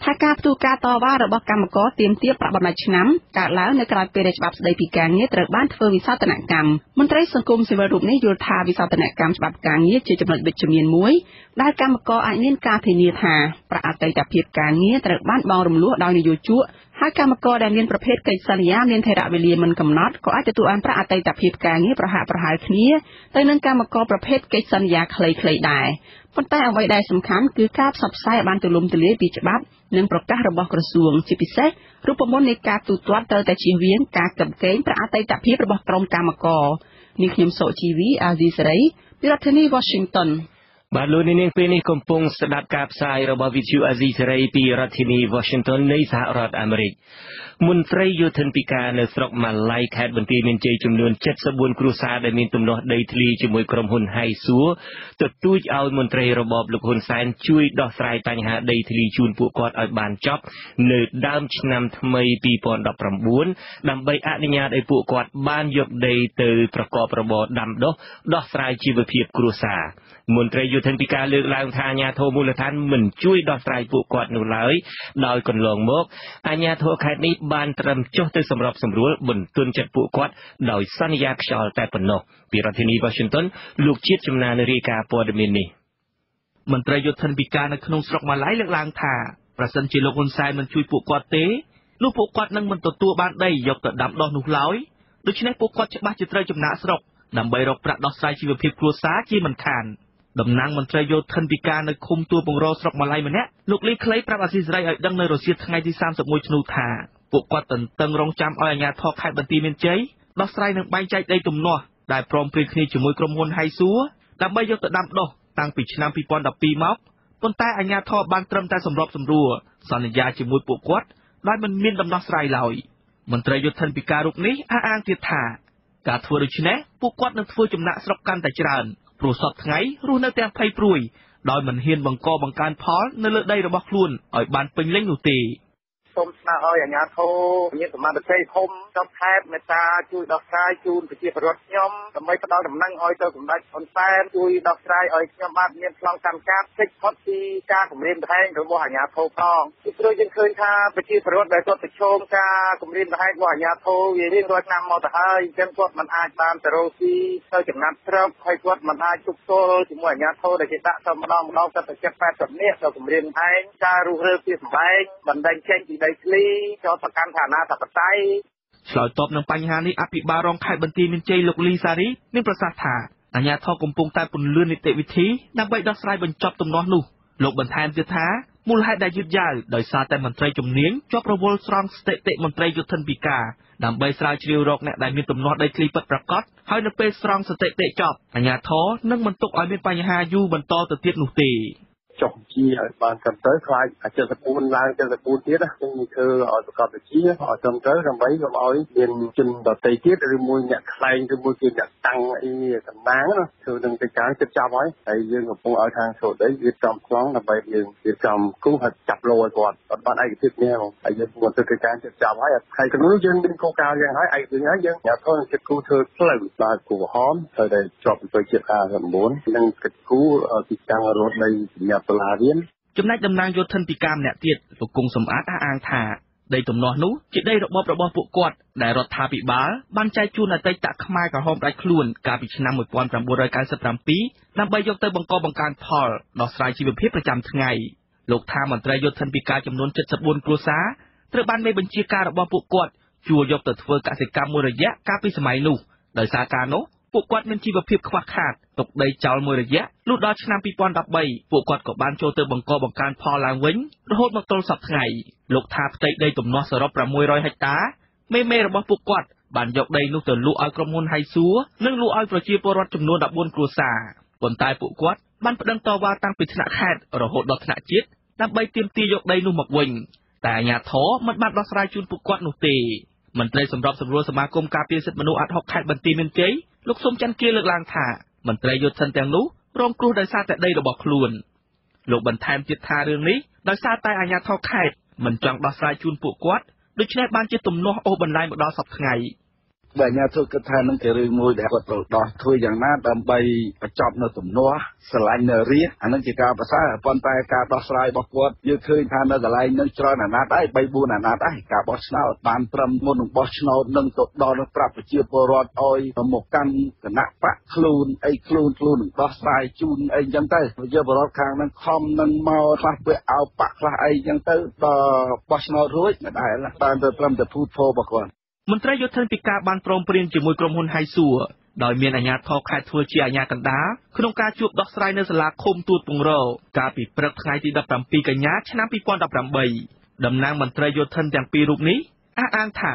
[SPEAKER 8] ថាការផ្ទុះការតវ៉ារបស់កម្មករទាមទារប្រាក់បំណាច់ឆ្នាំកើតឡើងនៅក្រៅពេលដែលច្បាប់ស្តីពីការងារត្រូវបានធ្វើវិសោធនកម្មមន្ត្រីសង្គមស៊ីវិលរូបនេះយល់ថាវិសោធនកម្មច្បាប់ការងារជាចំណុចវិជ្ជមានមួយដែលកម្មករអាចមានការធានាថាប្រាក់អតីតភាពការងារត្រូវបានបង់រំលោះដោយនយោជកហើយកម្មករដែលមានប្រភេទកិច្ចសន្យាមានថេរវេលាមិនកំណត់ក៏អាចទទួលបានប្រាក់អតីតភាពការងារប្រហាក់ប្រហែលគ្នាទៅនឹងកម្មករប្រភេទកិច្ចសន្យាខ្លីៗដែរ ប៉ុន្តែអ្វីដែលសំខាន់គឺការផ្សព្វផ្សាយឲ្យបានទូលំទូលាយពីច្បាប់និងប្រកាសរបស់ក្រសួងជាពិសេសរូបមន្តនៃការទូទាត់ត្រូវតែជៀសវាងការកឹបកេងប្រាក់អតីតភាពរបស់ក្រុមកម្មករនេះខ្ញុំសុជីវីអាស៊ីសេរីពីរដ្ឋធានី Washington
[SPEAKER 1] បាទលោកនាងពេលនេះកំពុងស្ដាប់ការផ្សាយរបស់ VTV អាស៊ីសេរីពីរដ្ឋធានី Washington នៃសហរដ្ឋអាមេរិក មន្ត្រីយោធិនពិការនៅស្រុកម៉ាឡៃខេត្តបន្ទាយមានជ័យចំនួន74គ្រួសារដែលមានទំនាស់ដីធ្លីជាមួយក្រុមហ៊ុនហៃសួរទទូចឲ្យមន្ត្រីរបបលោកហ៊ុនសែនជួយដោះស្រាយបញ្ហាដីធ្លីជូនពួកគាត់ឲ្យបានចប់នៅដើមឆ្នាំថ្មី2019ដើម្បីអនុញ្ញាតឲ្យពួកគាត់បានយកដីទៅប្រកបរបរដាំដុះដោះស្រាយជីវភាពគ្រួសារមន្ត្រីយោធិនពិការលើកឡើងថាអាញាធរមូលដ្ឋានមិនជួយដោះស្រាយពួកគាត់នោះឡើយដោយកន្លងមកអាញាធរខេត្តនេះបានត្រឹមចុះទៅសម្របសម្រួលបន្ទន់ចិត្តពួកគាត់ដោយសន្យាខ្យល់តែប៉ុណ្ណោះពីរដ្ឋធានី Washington លោកជាតិចំណានរាយការណ៍ព័ត៌មាននេះ
[SPEAKER 5] មន្ត្រីយុទ្ធនពិការនៅក្នុងស្រុកម៉ាឡៃលើកឡើងថាប្រសិនជាលោកហ៊ុនសែនមិនជួយពួកគាត់ទេនោះពួកគាត់នឹងមិនទទួលបានដីយកទៅដាំដុះនោះឡើយដូច្នេះពួកគាត់ច្បាស់ជាត្រូវចំណាក់ស្រុកដើម្បីរកប្រាក់ដោះស្រាយជីវភាពគ្រួសារជាមិនខាន។តំណាងមន្ត្រីយោធិនពិការនៅឃុំទួលបង្រស្រុកម៉ាឡៃម្នាក់លោកលីក្លេប្រាប់អាស៊ីសេរីឲ្យដឹងនៅរសៀលថ្ងៃទី31ធ្នូថា ពួកគាត់តន្ទឹងរង់ចាំឲ្យអាជ្ញាធរខេត្តបន្ទាយមានជ័យដោះស្រាយនឹងបែងចែកដីទំនាស់ដែលព្រមព្រៀងគ្នាជាមួយក្រុមហ៊ុនហៃស៊ូដើម្បីយកទៅដាំដុះតាំងពីឆ្នាំ2012មកប៉ុន្តែអាជ្ញាធរបានត្រឹមតែសម្របសម្រួលសន្យាជាមួយពួកគាត់ដោយមិនមានដំណោះស្រាយឡើយមន្ត្រីយុទ្ធនពិការរូបនេះអះអាងទៀតថាការធ្វើដូច្នេះពួកគាត់នឹងធ្វើចំណាក់ស្រុកកាន់តែច្រើនព្រោះសពថ្ងៃរស់នៅទាំងភ័យព្រួយដោយមិនហ៊ានបង្កបង្កើនផលនៅលើដីរបស់ខ្លួនឲ្យបានពេញលេញនោះទេ
[SPEAKER 10] ព សូមស្នើឲ្យអាជ្ញាធរមានសមត្ថភាពធំចំខេត្តមេត្តាជួយដោះស្រាយជូនប្រជាពលរដ្ឋខ្ញុំដើម្បីផ្ដល់ដំណឹងឲ្យទៅសម្ដេចហ៊ុនសែនជួយដោះស្រាយឲ្យខ្ញុំបាទមានប្លង់កម្មការផ្ទិចផុតពីការគម្រាមកំហែងរបស់អាជ្ញាធរផងពីព្រោះយើងឃើញថាប្រជាពលរដ្ឋដែលគាត់ប្រឈមការគម្រាមកំហែងរបស់អាជ្ញាធរវារៀងរាល់ឆ្នាំមកទៅហើយអញ្ចឹងគាត់មិនអាចបានទៅរកស៊ីទៅចំណាត់ស្រុកហើយគាត់មិនអាចទប់ទល់ជាមួយអាជ្ញាធរដែលគេដាក់ទៅម្ដងម្ដងទៅ70 80នាក់ទៅគម្រាមកំហែងការរុះរើពីសម្បែងបណ្ដឹងចេញពីដីធ្លីចូលប្រកាន់ឋានាធិបតេយ្យ
[SPEAKER 5] ឆ្លើយតបនឹងបញ្ហានេះអភិបាលរងខេត្តបន្ទាយមានជ័យលោកលីសារីមានប្រសាសន៍ថាអាជ្ញាធរកំពុងតែពន្លឿននីតិវិធីដើម្បីដោះស្រាយបញ្ចប់ទំនាស់នោះលោកបន្ថែមទៀតថាមូលហេតុដែលយឺតយ៉ាវដោយសារតែមន្ត្រីជំនាញជាប់រវល់ស្រង់ស្ថិតិមន្ត្រីយុទ្ធនពិការដើម្បីស្រាវជ្រាវរកអ្នកដែលមានទំនាស់ដីធ្លីពិតប្រាកដហើយនៅពេលស្រង់ស្ថិតិចប់អាជ្ញាធរនឹងមិនទុកឲ្យមានបញ្ហាយូរបន្តទៅទៀតនោះទេ
[SPEAKER 11] ចុះជាឲ្យបានត្រឹមត្រូវខ្លាច74ឡើង74ទៀតណាខ្ញុំធ្វើឲ្យប្រកបវិជាឲ្យត្រឹមត្រូវដើម្បីកុំឲ្យមានជនដទៃទៀតឬមួយអ្នកខ្លែងឬមួយជាអ្នកតាំងអីតំណាងណាធ្វើនឹងទៅការចិត្តចាប់ហើយហើយយើងកំពុងឲ្យខាងសូដីវាចំខ្លងដើម្បីយើងវាចំគូហើយចាប់លោឲ្យគាត់អត់បានឯកភាពនេះហ្មងហើយយើងមកទៅការចិត្តចាប់ហើយហើយក្នុងនោះយើងមានគោលការណ៍យ៉ាងហើយឯកយើងហើយយើងញ៉ាំទៅចិត្តគូធ្វើផ្លូវបាទគូក្រហមត្រូវតែជាប់ទៅជាតិ59និងគិតគូទីតាំងរត់នៃសញ្ញាតុលារៀន
[SPEAKER 5] ចំណែកតំណាងយោធិនពិការម្នាក់ទៀតលោកគង់សំអាតអះអាងថាដីទំនាស់នោះជាដីរបបរបស់ពួកគាត់ដែលរដ្ឋាភិបាលបានចែកជូនអតីតខ្មែរក្រហមដាច់ខ្លួនកាលពីឆ្នាំ1997ដើម្បីយកទៅបង្កបង្កើនផលដោះស្រាយជីវភាពប្រចាំថ្ងៃលោកថាមន្ត្រីយោធិនពិការចំនួន74គ្រួសារត្រូវបានមេបញ្ជាការរបស់ពួកគាត់ជួលយកទៅធ្វើកសិកម្មមួយរយៈកាលពីសម័យនោះដោយសារការនោះពួកគាត់មានជីវភាពខ្វះខាត ទុកដីចោលមួយរយៈលុះដល់ឆ្នាំ2013ពួកគាត់ក៏បានចូលទៅបង្កបង្កើនផលឡើងវិញរហូតមកទល់សប្តាហ៍ថ្ងៃលោកថាផ្ទៃដីទំនាស់សរុប600ហិកតាមេមេរបស់ពួកគាត់បានយកដីនោះទៅលក់ឲ្យក្រុមហ៊ុនហៃសួរនិងលក់ឲ្យប្រជាពលរដ្ឋចំនួន14គ្រួសារប៉ុន្តែពួកគាត់បានប្តឹងតវ៉ាតាំងពីថ្នាក់ខេត្តរហូតដល់ថ្នាក់ជាតិដើម្បីទាមទារយកដីនោះមកវិញតែអាជ្ញាធរមិនបានដោះស្រាយជូនពួកគាត់នោះទេមន្ត្រីសម្របសម្រួលសមាគមការពារសិទ្ធិមនុស្សអាត់ហុកខេត្តបន្ទាយមានជ័យលោកសុំច័ន្ទគៀលើកឡើងថា មន្ត្រីយុទ្ធសិនទាំងនោះរងគ្រោះដោយសារតែដីរបស់ខ្លួនលោកបន្ថែមទៀតថារឿងនេះដោយសារតែអាជ្ញាធរខេត្តមិនចង់ដោះស្រាយជូនពួកគាត់ដូច្នេះបានជាទំនាស់អូសបន្លាយមកដល់សប្តាហ៍ថ្ងៃ។
[SPEAKER 12] ដែលអាញាធិគិតថានឹងជារឿងមួយដែលគាត់ត្រូវដោះធ្វើយ៉ាងណាដើម្បីបញ្ចប់នៅទំនាស់ស្រឡាញ់នៅរាជអានឹងជាការប្រសើរប៉ុន្តែការដោះស្រាយរបស់គាត់យើងឃើញថានៅកន្លែងនឹងច្រើនអាណត្តិហើយ3 4អាណត្តិហើយការបោះឆ្នោតបានត្រឹមមុននឹងបោះឆ្នោតនឹងទៅដល់នឹងប្រាប់ប្រជាពលរដ្ឋឲ្យមកកាន់គណៈបកខ្លួនអីខ្លួនខ្លួននឹងដោះស្រាយជូនអីចឹងទៅប្រជាពលរដ្ឋខាងនឹងខំនឹងមកខ្លះពាក់អោបកខ្លះអីចឹងទៅដល់បោះឆ្នោតរួចមិនដែលបានទៅត្រឹមតែភូតភររបស់គាត់
[SPEAKER 5] មន្ត្រីយោធិនពិការបានព្រមព្រៀងជាមួយក្រុមហ៊ុនហៃស៊ូដោយមានអាជ្ញាធរខេត្តធ្វើជាអាជ្ញាកណ្ដាលក្នុងការជួបដោះស្រាយនៅសាលាឃុំទួតពងរកាលពីព្រឹកថ្ងៃទី17កញ្ញាឆ្នាំ2018តំណាងមន្ត្រីយោធិនទាំងពីររូបនេះអះអាងថា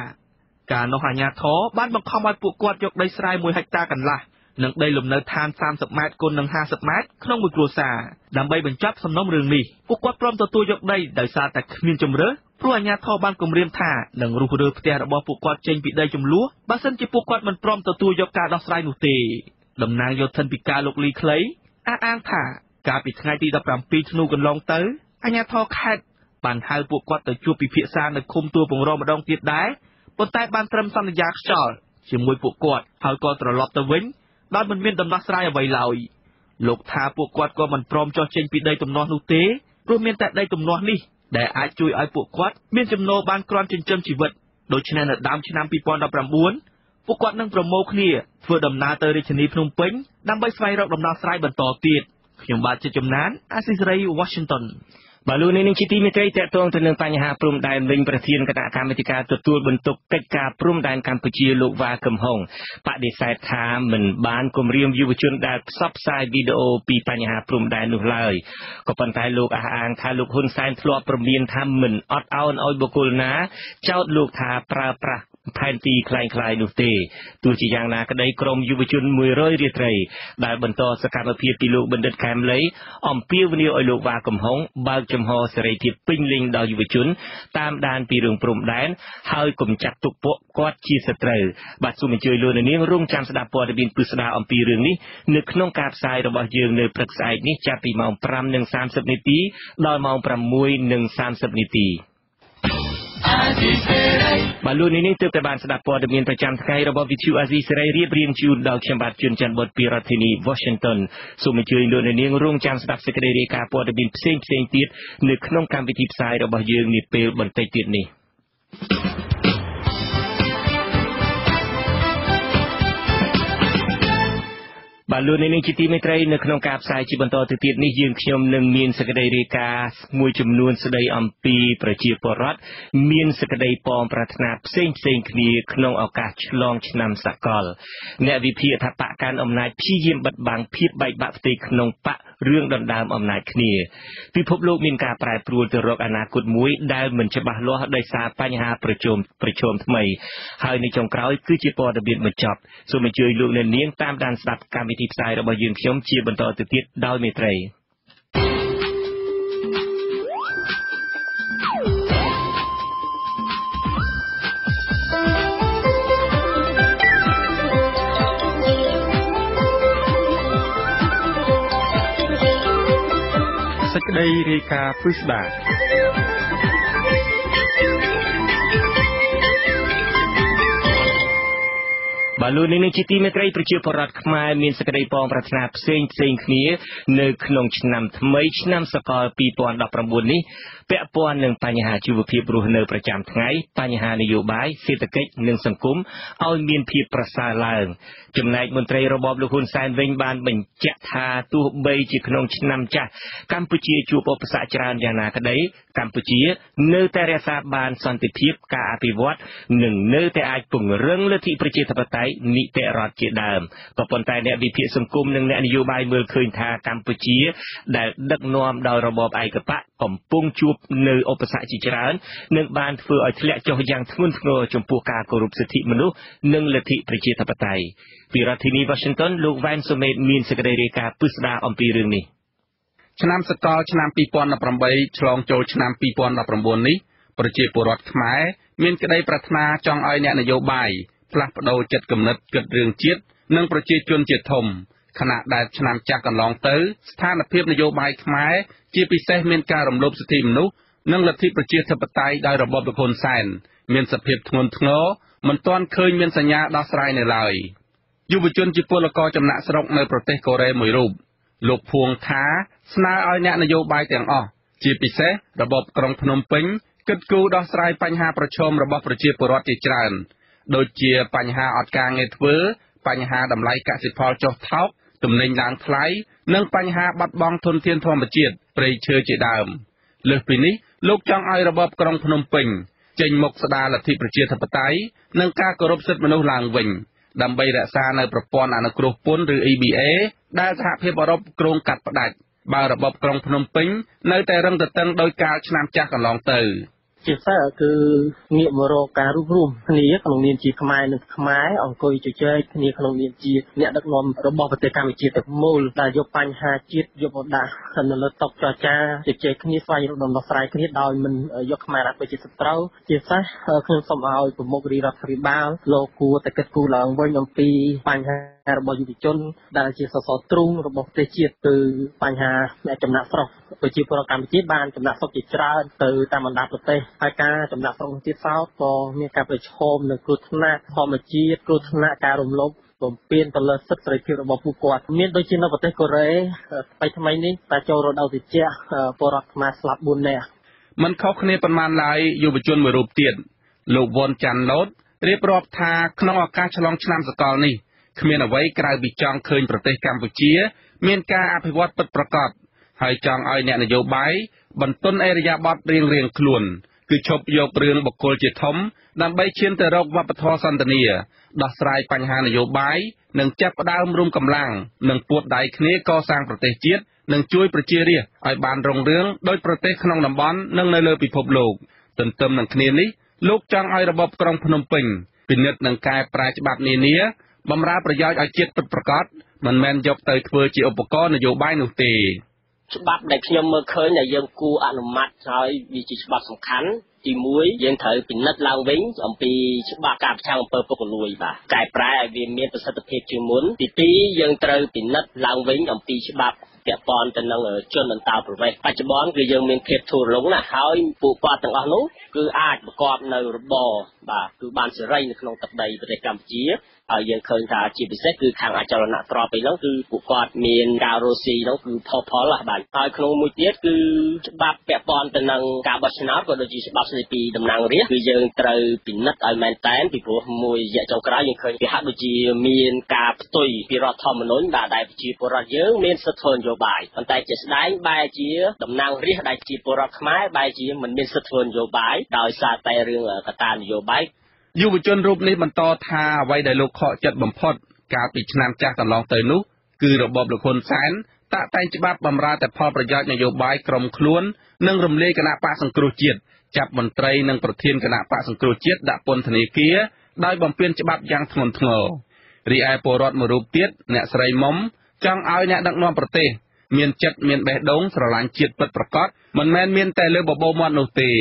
[SPEAKER 5] ការនោះអាជ្ញាធរបានបង្ខំឲ្យពួកគាត់យកដីស្រែ1ហិកតាកន្លះ និងដីលំនៅឋាន30ម៉ែត្រគុណនឹង50ម៉ែត្រក្នុងមួយគ្រួសារដើម្បីបញ្ចប់សំណុំរឿងនេះពួកគាត់ព្រមទទួលយកដីដោយសារតែគ្មានជំរឿព្រោះអាជ្ញាធរបានគម្រាមថានឹងរុះរើផ្ទះរបស់ពួកគាត់ចេញពីដីចំនួនបើសិនជាពួកគាត់មិនព្រមទទួលយកការដោះស្រាយនោះទេតំណាងយោធិនពិការលោកលីក្លីអះអាងថាកាលពីថ្ងៃទី17ធ្នូកន្លងទៅអាជ្ញាធរខេត្តបានហៅពួកគាត់ទៅជួបពិភាក្សានៅឃុំទួលពងរម្ដងទៀតដែរប៉ុន្តែបានត្រឹមសន្យាខ្យល់ជាមួយពួកគាត់ហើយក៏ត្រឡប់ទៅវិញ ដោយមិនមានដំណោះស្រាយអ្វីឡើយលោកថាពួកគាត់ក៏មិនព្រមចោះចេញពីដីទំនាស់នោះទេព្រោះមានតែដីទំនាស់នេះដែលអាចជួយឲ្យពួកគាត់មានចំណូលបានគ្រាន់ចិញ្ចឹមជីវិតដូច្នេះនៅដើមឆ្នាំ2019ពួកគាត់នឹងប្រមូលគ្នាធ្វើដំណើរទៅរាជធានីភ្នំពេញដើម្បីស្វែងរកដំណោះស្រាយបន្តទៀតខ្ញុំបាទជាចំណានអាស៊ីសេរី Washington
[SPEAKER 1] បាទលោកនេះនឹងជាទីមេត្រីតកតងទៅនឹងបញ្ហាព្រំដែនវិញប្រធានគណៈកម្មាធិការទទួលបន្ទុកកិច្ចការព្រំដែនកម្ពុជាលោកវ៉ាកឹមហុងបដិសេធថាមិនបានគម្រាមយុវជនដែលផ្សព្វផ្សាយវីដេអូពីបញ្ហាព្រំដែននោះឡើយក៏ប៉ុន្តែលោកអះអាងថាលោកហ៊ុនសែនធ្លាប់ព្រមានថាមិនអត់ឱនឲ្យបុគ្គលណា ចោទលោកថាប្រើប្រាស់ ផែនទីคล้ายៗនោះទេទោះជាយ៉ាងណាក្តីក្រមយុវជន100រាត្រីដែលបន្តសកម្មភាពពីលោកបណ្ឌិតកែមលីអំពាវនាវឲ្យលោកវ៉ាកំហុងបើកចំហសេរីភាពពេញលេញដល់យុវជនតាមដានពីរឿងព្រំដែនហើយគុំចាត់ទុកពួកគាត់ជាសត្រូវបាទសូមអញ្ជើញលោកនាងរងចាំស្ដាប់ព័ត៌មានពិស្ដារអំពីរឿងនេះនៅក្នុងការផ្សាយរបស់យើងនៅព្រឹកស្អែកនេះចាប់ពីម៉ោង5:30នាទីដល់ម៉ោង6:30នាទី បាទលោកនេះទើបតែបានស្ដាប់ព័ត៌មានប្រចាំថ្ងៃរបស់វិទ្យុអាស៊ីសេរីរៀបរៀងជូនដល់ខ្ញុំបាទជួនច័ន្ទបុតពីរដ្ឋធានី Washington សូមអញ្ជើញលោកនាងរងចាំស្ដាប់សេចក្តីរាយការណ៍ព័ត៌មានផ្សេងៗទៀតនៅក្នុងកម្មវិធីផ្សាយរបស់យើងនាពេលបន្តិចទៀតនេះ។ បាទលោកនាងជាទីមេត្រីនៅក្នុងការផ្សាយជាបន្តទៅទៀតនេះយើងខ្ញុំនឹងមានសេចក្តីរាយការណ៍មួយចំនួនស្តីអំពីប្រជាពលរដ្ឋមានសេចក្តីប៉ងប្រាថ្នាផ្សេងផ្សេងគ្នាក្នុងឱកាសឆ្លងឆ្នាំសកល អ្នកវិភាគថាបកកាន់អំណាចព្យាយាមបិទបាំងភាពបែកបាក់ផ្ទៃក្នុងបករឿងដណ្ដើមអំណាចគ្នាពិភពលោកមានការប្រែប្រួលទៅរកអនាគតមួយដែលមិនច្បាស់លាស់ដោយសារបញ្ហាប្រជុំប្រជុំថ្មីហើយនៅចុងក្រោយគឺជាព័ត៌មានបញ្ចប់សូមអញ្ជើញលោកអ្នកនាងតាមដានស្ដាប់កម្មវិធីផ្សាយរបស់យើងខ្ញុំជាបន្តទៅទៀតដោយមេត្រី
[SPEAKER 5] សេចក្តីរាយការណ៍ពិស្ដា
[SPEAKER 1] បាទលោកនាងជាទីមេត្រីប្រជាពលរដ្ឋខ្មែរមានសេចក្តីប៉ងប្រាថ្នាផ្សេងផ្សេងគ្នានៅក្នុងឆ្នាំថ្មីឆ្នាំសកល2019នេះពាក់ព័ន្ធនឹងបញ្ហាជីវភាពរស់នៅប្រចាំថ្ងៃបញ្ហានយោបាយសេដ្ឋកិច្ចនិងសង្គមឲ្យមានភាពប្រសើរឡើង ចំណែកមន្ត្រីរបបលោកហ៊ុនសែនវិញបានបញ្ជាក់ថាទោះបីជាក្នុងឆ្នាំចាស់កម្ពុជាជួបឧបសគ្គច្រើនយ៉ាងណាក្តីកម្ពុជានៅតែរក្សាបានសន្តិភាពការអភិវឌ្ឍនិងនៅតែអាចពង្រឹងលទ្ធិប្រជាធិបតេយ្យនីតិរដ្ឋជាដើមក៏ប៉ុន្តែអ្នកវិភាគសង្គមនិងអ្នកនយោបាយមើលឃើញថាកម្ពុជា ដែលដឹកនាំដោយរបបឯកបកកំពុងជួបនៅឧបសគ្គជាច្រើននិងបានធ្វើឲ្យធ្លាក់ចុះយ៉ាងធ្ងន់ធ្ងរចំពោះការគោរពសិទ្ធិមនុស្សនិងលទ្ធិប្រជាធិបតេយ្យពីរដ្ឋធានី Washington លោកវ៉ែនសូមេតមានសេចក្តីរាយការណ៍ពិស្ដារអំពីរឿងនេះ
[SPEAKER 13] ឆ្នាំសកលឆ្នាំ2018ឆ្លងចូលឆ្នាំ2019នេះប្រជាពលរដ្ឋខ្មែរមានក្តីប្រាថ្នាចង់ឲ្យអ្នកនយោបាយ ផ្លាស់ប្តូរចិត្តគំនិតគិតរឿងជាតិនិងប្រជាជនជាធំខណៈដែលឆ្នាំចាស់កន្លងទៅស្ថានភាពនយោបាយខ្មែរជាពិសេសមានការរំលោភសិទ្ធិមនុស្សនិងលទ្ធិប្រជាធិបតេយ្យដោយរបបលោកហ៊ុនសែនមានសភាពធ្ងន់ធ្ងរមិនទាន់ឃើញមានសញ្ញាដោះស្រាយនៅឡើយយុវជនជាពលករចំណាក់ស្រុកនៅប្រទេសកូរ៉េមួយរូបលោកភួងថាស្នើឲ្យអ្នកនយោបាយទាំងអស់ជាពិសេសរបបក្រុងភ្នំពេញគិតគូរដោះស្រាយបញ្ហាប្រឈមរបស់ប្រជាពលរដ្ឋជាច្រើន ដូចជាបញ្ហាអត់ការងារធ្វើ បញ្ហាតម្លៃកសិផលចុះថោកទំនិញឡើងថ្លៃនិងបញ្ហាបាត់បង់ធនធានធម្មជាតិព្រៃឈើជាដើមលើសពីនេះលោកចង់ឲ្យរបបក្រុងភ្នំពេញចេញមុខស្ដារលទ្ធិប្រជាធិបតេយ្យនិងការគោរពសិទ្ធិមនុស្សឡើងវិញដើម្បីរក្សានៅប្រព័ន្ធអនុគ្រោះពន្ធឬ EBA ដែលសហភាពអឺរ៉ុបគ្រោងកាត់ផ្តាច់បើរបបក្រុងភ្នំពេញនៅតែរឹងទទឹងដោយកាលឆ្នាំចាស់កន្លងទៅ។
[SPEAKER 7] ជាពិសេសគឺងាកមករកការរួបរวมគ្នាក្នុងនាមជាខ្មែរនិងខ្មែរអង្គុយជជែកគ្នាក្នុងនាមជាអ្នកដឹកនាំរបស់ប្រទេសកម្ពុជាទាំងមូលដែលយកបញ្ហាជាតិយកមកដាក់នៅលើតុចរចាជជែកគ្នាស្វែងរកដំណោះស្រាយគ្នាដោយមិនយកខ្មែរដាក់ទៅជាសត្រូវជាពិសេសខ្ញុំសូមឲ្យប្រមុខរាជរដ្ឋាភិបាលលោកគួរតែគិតគូរឡើងវិញអំពីបញ្ហា របស់យុវជន ដែលជាសសរទ្រូងរបស់ប្រទេសជាតិគឺបញ្ហាចំណាក់ស្រុកប្រជាពលរដ្ឋកម្ពុជាបានចំណាក់ស្រុកជាច្រើនទៅតាមបណ្ដាប្រទេសហើយការចំណាក់ស្រុកទៀតសោតក៏មានការប្រឈមនឹងគ្រោះថ្នាក់ធម្មជាតិគ្រោះថ្នាក់ការរំលោភបំពេញទៅលើសិទ្ធិសេរីភាពរបស់ពួកគាត់មានដូចជានៅប្រទេសកូរ៉េថ្មីថ្មីនេះតែចូលរដូវត្រជាក់ពលរដ្ឋខ្មែរស្លាប់4នាក់
[SPEAKER 13] មិនខុសគ្នាប៉ុន្មានឡើយយុវជនមួយរូបទៀតលោកវ៉ុនចាន់ឡូតរៀបរាប់ថាក្នុងឱកាសឆ្លងឆ្នាំសកលនេះ គ្មានអ្វីក្រៅពីចង់ឃើញប្រទេសកម្ពុជា មានការអភិវឌ្ឍពិតប្រាកដហើយចង់ឲ្យអ្នកនយោបាយបន្ទន់អេរយាប័តរៀងរៀងខ្លួន គឺឈប់យករឿងបកគលជាធំ ដើម្បីឈានទៅរកវប្បធម៌សន្តិនិកដោះស្រាយបញ្ហានយោបាយនិងចាប់ផ្ដើមរួមកម្លាំងនិងពួតដៃគ្នាកសាងប្រទេសជាតិនិងជួយប្រជារាស្ត្រឲ្យបានរុងរឿងដោយប្រទេសក្នុងតំបន់និងនៅលើពិភពលោកទន្ទឹមនឹងគ្នានេះលោកចង់ឲ្យរបបក្រុងភ្នំពេញពិនិត្យនិងកែប្រែច្បាប់នានា បម្រើប្រយោជន៍ឲ្យជាតិពិតប្រាកដមិនមែនយកទៅធ្វើជាឧបករណ៍នយោបាយនោះទេ
[SPEAKER 7] ច្បាប់ដែលខ្ញុំមើលឃើញដែលយើងគួរអនុម័តហើយវាជាច្បាប់សំខាន់ទី1យើងត្រូវពិនិត្យឡើងវិញអំពីច្បាប់ការប្រឆាំងអំពើពុករលួយបាទកែប្រែឲ្យវាមានប្រសិទ្ធភាពជាងមុនទី2យើងត្រូវពិនិត្យឡើងវិញអំពីច្បាប់ពាក់ព័ន្ធទៅនឹងជនអន្តោប្រវេសន៍បច្ចុប្បន្នគឺយើងមានភាពធូររលុងណាស់ហើយពួកគាត់ទាំងអស់នោះគឺអាចប្រកបនៅរបរបាទគឺបានសេរីនៅក្នុងទឹកដីប្រទេសកម្ពុជា ហើយយើងឃើញថាជាពិសេសគឺខាងអចលនទ្រព្យឯហ្នឹងគឺពួកគាត់មានការរស់ស៊ីហ្នឹងគឺផុសផុលបាទហើយក្នុងមួយទៀតគឺច្បាប់ពាក់ព័ន្ធទៅនឹងការបោះឆ្នោតក៏ដូចជាច្បាប់ស្តីពីតំណាងរាស្ត្រគឺយើងត្រូវពិនិត្យឲ្យមែនតែនពីព្រោះមួយរយៈចុងក្រោយយើងឃើញវាហាក់ដូចជាមានការផ្ទុយពីរដ្ឋធម្មនុញ្ញបាទដែលប្រជាពលរដ្ឋយើងមានសិទ្ធិធ្វើនយោបាយប៉ុន្តែជាស្ដែងបែរជាតំណាងរាស្ត្រដែលជាពលរដ្ឋខ្មែរបែរជាមិនមានសិទ្ធិធ្វើនយោបាយដោយសារតែរឿងកត្តានយោបាយ
[SPEAKER 13] យុវជនរូបនេះបន្តថាអ្វីដែលលោកខកចិត្តបំផុត កាលពីឆ្នាំចាស់កន្លងទៅនោះ គឺរបបលោកហ៊ុនសែនតាក់តែងច្បាប់បម្រើតែផលប្រយោជន៍នយោបាយក្រុមខ្លួន និងរំលាយគណៈបកសង្គ្រោះជាតិចាប់មន្ត្រីនិងប្រធានគណៈបកសង្គ្រោះជាតិដាក់ពន្ធនាគារដោយបំពានច្បាប់យ៉ាងធ្ងន់ធ្ងររីឯពលរដ្ឋមួយរូបទៀតអ្នកស្រីមុំចង់ឲ្យអ្នកដឹកនាំប្រទេសមានចិត្តមានបេះដូងស្រឡាញ់ជាតិពិតប្រាកដមិនមែនមានតែលើបបោមាត់នោះទេ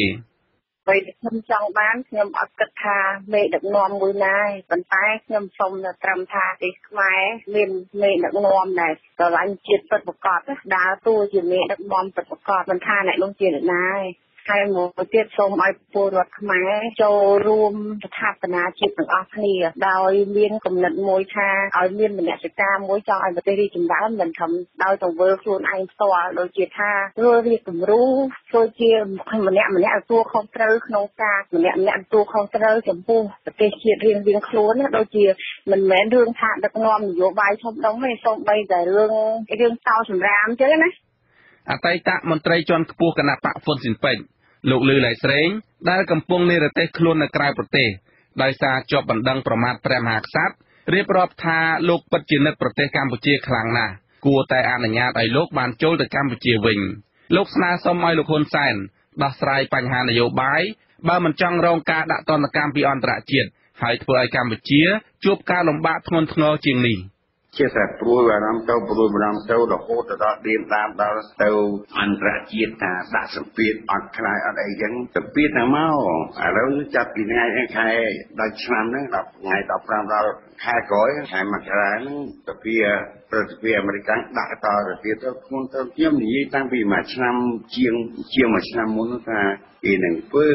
[SPEAKER 14] អ្វីដែលខ្ញុំចង់បានខ្ញុំអត់គិតថាមេដឹកនាំមួយណាទេប៉ុន្តែខ្ញុំសូមត្រឹមថាទីខ្មែរមានមេដឹកនាំដែលស្រឡាញ់ជាតិពិតប្រាកដដើរតួជាមេដឹកនាំពិតប្រាកដមិនថាអ្នកនោះជាអ្នកណាទេ ហើយមួយទៀតសូមឲ្យពលរដ្ឋខ្មែរចូលរួមស្ថាបនាជាតិទាំងអស់គ្នាដោយមានគំនិតមួយថាឲ្យមានមនសិការមួយចង់ឲ្យប្រទេសរីកចម្រើនមិនត្រឹមដោយទៅធ្វើខ្លួនឯងផ្ទាល់ដូចជាថាធ្វើវាគំរូធ្វើជាម្នាក់ម្នាក់ទទួលខុសត្រូវក្នុងការម្នាក់ម្នាក់ទទួលខុសត្រូវចំពោះប្រទេសជាតិរៀងរៀងខ្លួនដូចជាមិនមែនរឿងថាដឹកនាំនយោបាយធំដុំទេសូម្បីតែរឿងរឿងតោសម្រាមអញ្ចឹងណា
[SPEAKER 13] អតីតមន្ត្រីជាន់ខ្ពស់គណៈបកហ្វុនស៊ីនពេជ្រ លោកលឺឡៃស្រេង ដែលកំពុងនិរទេសខ្លួននៅក្រៅប្រទេសដោយសារជាប់បណ្ដឹងប្រមាថព្រះមហាក្សត្ររៀបរាប់ថាលោកពិតជានិតប្រទេសកម្ពុជាខ្លាំងណាស់គួរតែអនុញ្ញាតឲ្យលោកបានចូលទៅកម្ពុជាវិញលោកស្នើសុំឲ្យលោកហ៊ុនសែនដោះស្រាយបញ្ហានយោបាយបើមិនចង់រងការដាក់ទណ្ឌកម្មពីអន្តរជាតិហើយធ្វើឲ្យកម្ពុជាជួបការលំបាកធ្ងន់ធ្ងរជាងនេះ។
[SPEAKER 15] ជាតែព្រួយបារម្ភទៅព្រួយបារម្ភទៅរហូតទៅដល់ឌៀនតាមដល់ទៅអន្តរជាតិថាដាក់សម្ពាធអត់ខ្លាយអត់អីចឹងសម្ពាធណាមកឥឡូវចាប់ពីថ្ងៃខែដល់ឆ្នាំហ្នឹងដល់ថ្ងៃ15ដល់ខែក្រោយខែមករាហ្នឹងទៅពីប្រតិភិអាមេរិកដាក់តទៅទៀតទៅខ្ញុំទៅខ្ញុំនិយាយតាំងពីមួយឆ្នាំជាងជាងមួយឆ្នាំមុនថាគេនឹងធ្វើ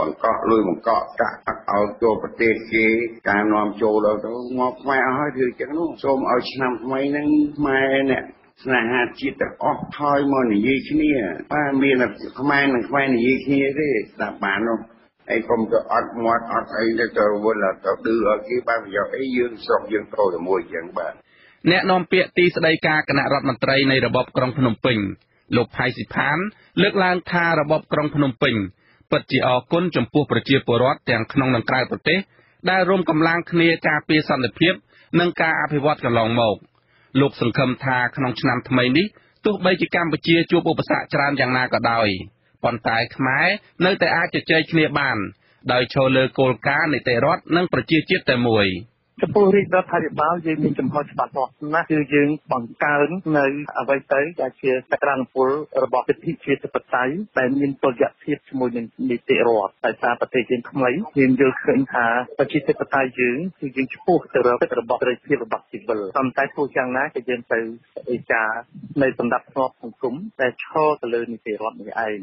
[SPEAKER 15] បង្កក់លុយបង្កក់កាក់អត់ឲ្យចូលប្រទេសគេការនាំចូលដល់ទៅមកខ្មែរអស់ហើយធ្វើចឹងនោះសូមឲ្យឆ្នាំថ្មីហ្នឹងខ្មែរអ្នកស្នេហាជាតិទាំងអស់ថយមកនិយាយគ្នាបាទមានខ្មែរនិងខ្មែរនិយាយគ្នាទេដាក់បាននោះអីកុំទៅអត់មាត់អត់អីទៅទៅវល់ទៅឌឺឲ្យគេបានប្រយោជន៍អីយើងស្រុកយើងត្រូវតែមួយចឹងបាទ
[SPEAKER 13] អ្នកនាំពាក្យទីស្តីការគណៈរដ្ឋមន្ត្រីនៃរបបក្រុងភ្នំពេញលោកផៃស៊ីផានលើកឡើងថារបបក្រុងភ្នំពេញ ពិតជាអរគុណចំពោះប្រជាពលរដ្ឋទាំងក្នុងនិងក្រៅប្រទេសដែលរួមកម្លាំងគ្នាការពារសន្តិភាព និងការអភិវឌ្ឍកន្លងមកលោកសង្ឃឹមថាក្នុងឆ្នាំថ្មីនេះទោះបីជាកម្ពុជាជួបឧបសគ្គច្រើនយ៉ាងណាក៏ដោយប៉ុន្តែខ្មែរនៅតែអាចជជែកគ្នាបាន ដោយឈរលើគោលការណ៍នីតិរដ្ឋនិងប្រជាជាតិតែមួយ។
[SPEAKER 16] ចំពោះរាជរដ្ឋាភិបាលយើងមានចំហច្បាស់លាស់ណាស់គឺយើងបង្កើននៅអ្វីទៅដែលជាសក្តានុពលរបស់សិទ្ធិជាធិបតេយ្យដែលមានតុល្យភាពជាមួយនឹងនីតិរដ្ឋតែសារប្រទេសយើងថ្មីយើងយល់ឃើញថាប្រជាធិបតេយ្យយើងគឺយើងឆ្ពោះទៅរករបស់សេរីភាពរបស់ស៊ីវិលប៉ុន្តែទោះយ៉ាងណាក៏យើងទៅឯកានៅសម្ដាប់ធ្នាប់សង្គមដែលឈរទៅលើនីតិរដ្ឋនេះឯង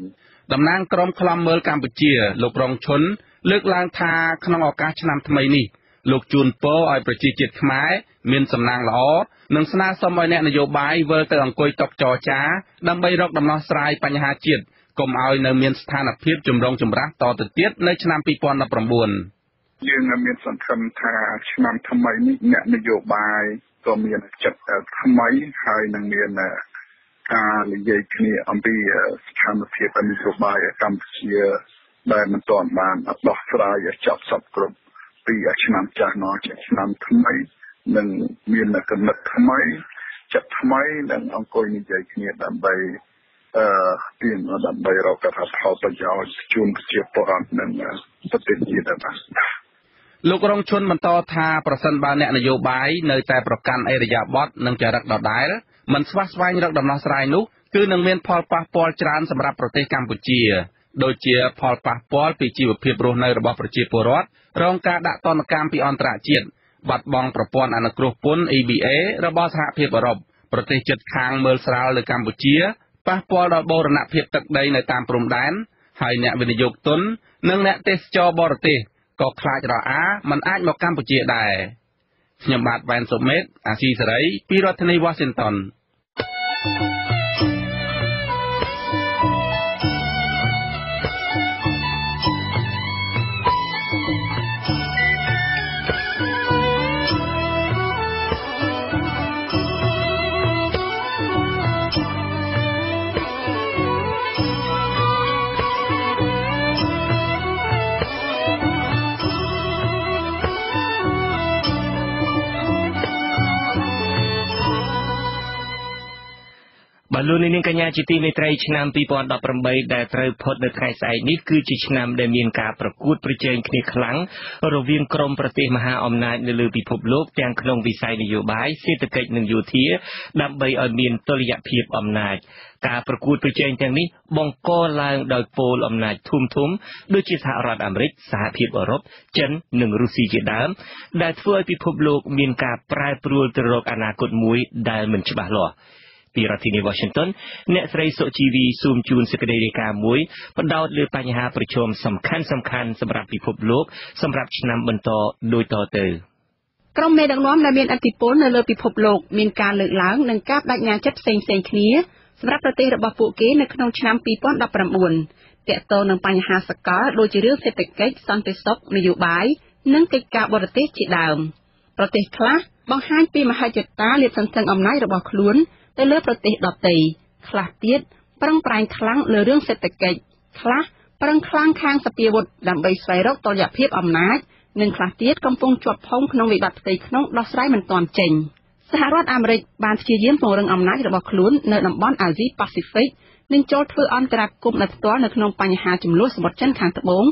[SPEAKER 13] តំណាងក្រុមខ្លំមើលកម្ពុជាលោករងឈុនលើកឡើងថាក្នុងឱកាសឆ្នាំថ្មីនេះ លោកជូនពរឲ្យប្រជាជាតិខ្មែរមានសំណាងល្អនិងស្នើសុំឲ្យអ្នកនយោបាយវិលទៅអង្គុយតុចរចា ដើម្បីរកដំណោះស្រាយបញ្ហាជាតិកុំឲ្យនៅមានស្ថានភាពចម្រុងចម្រាស់តទៅទៀតនៅឆ្នាំ2019
[SPEAKER 17] យើងមានសង្ឃឹមថាឆ្នាំថ្មីនេះអ្នកនយោបាយក៏មានចិត្តថ្មីហើយនឹងមានការនិយាយគ្នាអំពីស្ថានភាពនយោបាយកម្ពុជាដែលមិនទាន់បានដោះស្រាយចប់សពគ្រប់ ពីឆ្នាំចាស់មកជាឆ្នាំថ្មីនឹងមានកំណត់ថ្មីចិត្តថ្មីនិងអង្គុយនិយាយគ្នាដើម្បីអឺទានដើម្បីរកថាផលប្រយោជន៍ជូនប្រជាពលរដ្ឋនិងប្រទេសជាតិបាទ
[SPEAKER 13] លោករងឈុនបន្តថាប្រសិនបើអ្នកនយោបាយនៅតែប្រកាន់អេរយាប័តនិងចរិតដដែលមិនស្វះស្វែងរកដំណោះស្រាយនោះគឺនឹងមានផលប៉ះពាល់ច្រើនសម្រាប់ប្រទេសកម្ពុជា ដូចជាផលប៉ះពាល់ពីជីវភាពរស់នៅរបស់ប្រជាពលរដ្ឋរងការដាក់ទណ្ឌកម្មពីអន្តរជាតិបាត់បង់ប្រព័ន្ធអនុគ្រោះពន្ធ EBA របស់សហភាពអឺរ៉ុបប្រទេសជិតខាងមើលស្រាលលើកម្ពុជាប៉ះពាល់ដល់បូរណភាពទឹកដីនៅតាមព្រំដែនហើយអ្នកវិនិយោគទុននិងអ្នកទេសចរបរទេសក៏ខ្លាចរអាមិនអាចមកកម្ពុជាដែរខ្ញុំបាទវ៉ែនសុមេតអាស៊ីសេរីពីរដ្ឋធានី Washington thank you
[SPEAKER 1] បាទលោកនាងកញ្ញាជាទីមេត្រីឆ្នាំ2018ដែលត្រូវផុតនៅថ្ងៃស្អែកនេះគឺជាឆ្នាំដែលមានការប្រកួតប្រជែងគ្នាខ្លាំងរវាងក្រុមប្រទេសមហាអំណាចនៅលើពិភពលោកទាំងក្នុងវិស័យនយោបាយសេដ្ឋកិច្ចនិងយោធា ដើម្បីឲ្យមានតុល្យភាពអំណាចការប្រកួតប្រជែងទាំងនេះបង្កឡើងដោយពលអំណាចធំធំដូចជាសហរដ្ឋអាមេរិកសហភាពអឺរ៉ុបចិននិងរុស្ស៊ីជាដើម ដែលធ្វើឲ្យពិភពលោកមានការប្រែប្រួលទៅរកអនាគតមួយដែលមិនច្បាស់លាស់ ពីរដ្ឋធានី Washington អ្នកស្រីសុជីវីស៊ូមជូនសេចក្តីរាយការណ៍មួយបដោតលើបញ្ហាប្រឈមសំខាន់សំខាន់សម្រាប់ពិភពលោកសម្រាប់ឆ្នាំបន្តដូចតទៅ
[SPEAKER 8] ក្រុមមេដឹកនាំដែលមានឥទ្ធិពលនៅលើពិភពលោកមានការលើកឡើងនិងការបដិញ្ញាចិត្តផ្សេងៗគ្នាសម្រាប់ប្រទេសរបស់ពួកគេនៅក្នុងឆ្នាំ2019ទាក់ទងនឹងបញ្ហាសកលដូចជារឿងសេដ្ឋកិច្ចសន្តិសុខនយោបាយនិងកិច្ចការបរទេសជាដើម ប្រទេសខ្លះបង្ហាញពីមហិច្ឆតាលាតសន្ធឹងអំណាចរបស់ខ្លួន ទៅលើប្រទេសដទៃខ្លះទៀតប្រឹងប្រែងខ្លាំងលើរឿងសេដ្ឋកិច្ចខ្លះប្រឹងខ្លាំងខាងសពាវុធដើម្បីស្វែងរកតុល្យភាពអំណាចនិងខ្លះទៀតកំពុងជាប់ផុងក្នុងវិបត្តិផ្ទៃក្នុងដោះស្រាយមិនទាន់ចេញសហរដ្ឋអាមេរិកបានព្យាយាមពង្រឹងអំណាចរបស់ខ្លួននៅតំបន់អាស៊ីប៉ាស៊ីហ្វិកនិងចូលធ្វើអន្តរាគមន៍នៅផ្ទាល់នៅក្នុងបញ្ហាចំនួនសមុទ្រចិនខាងត្បូង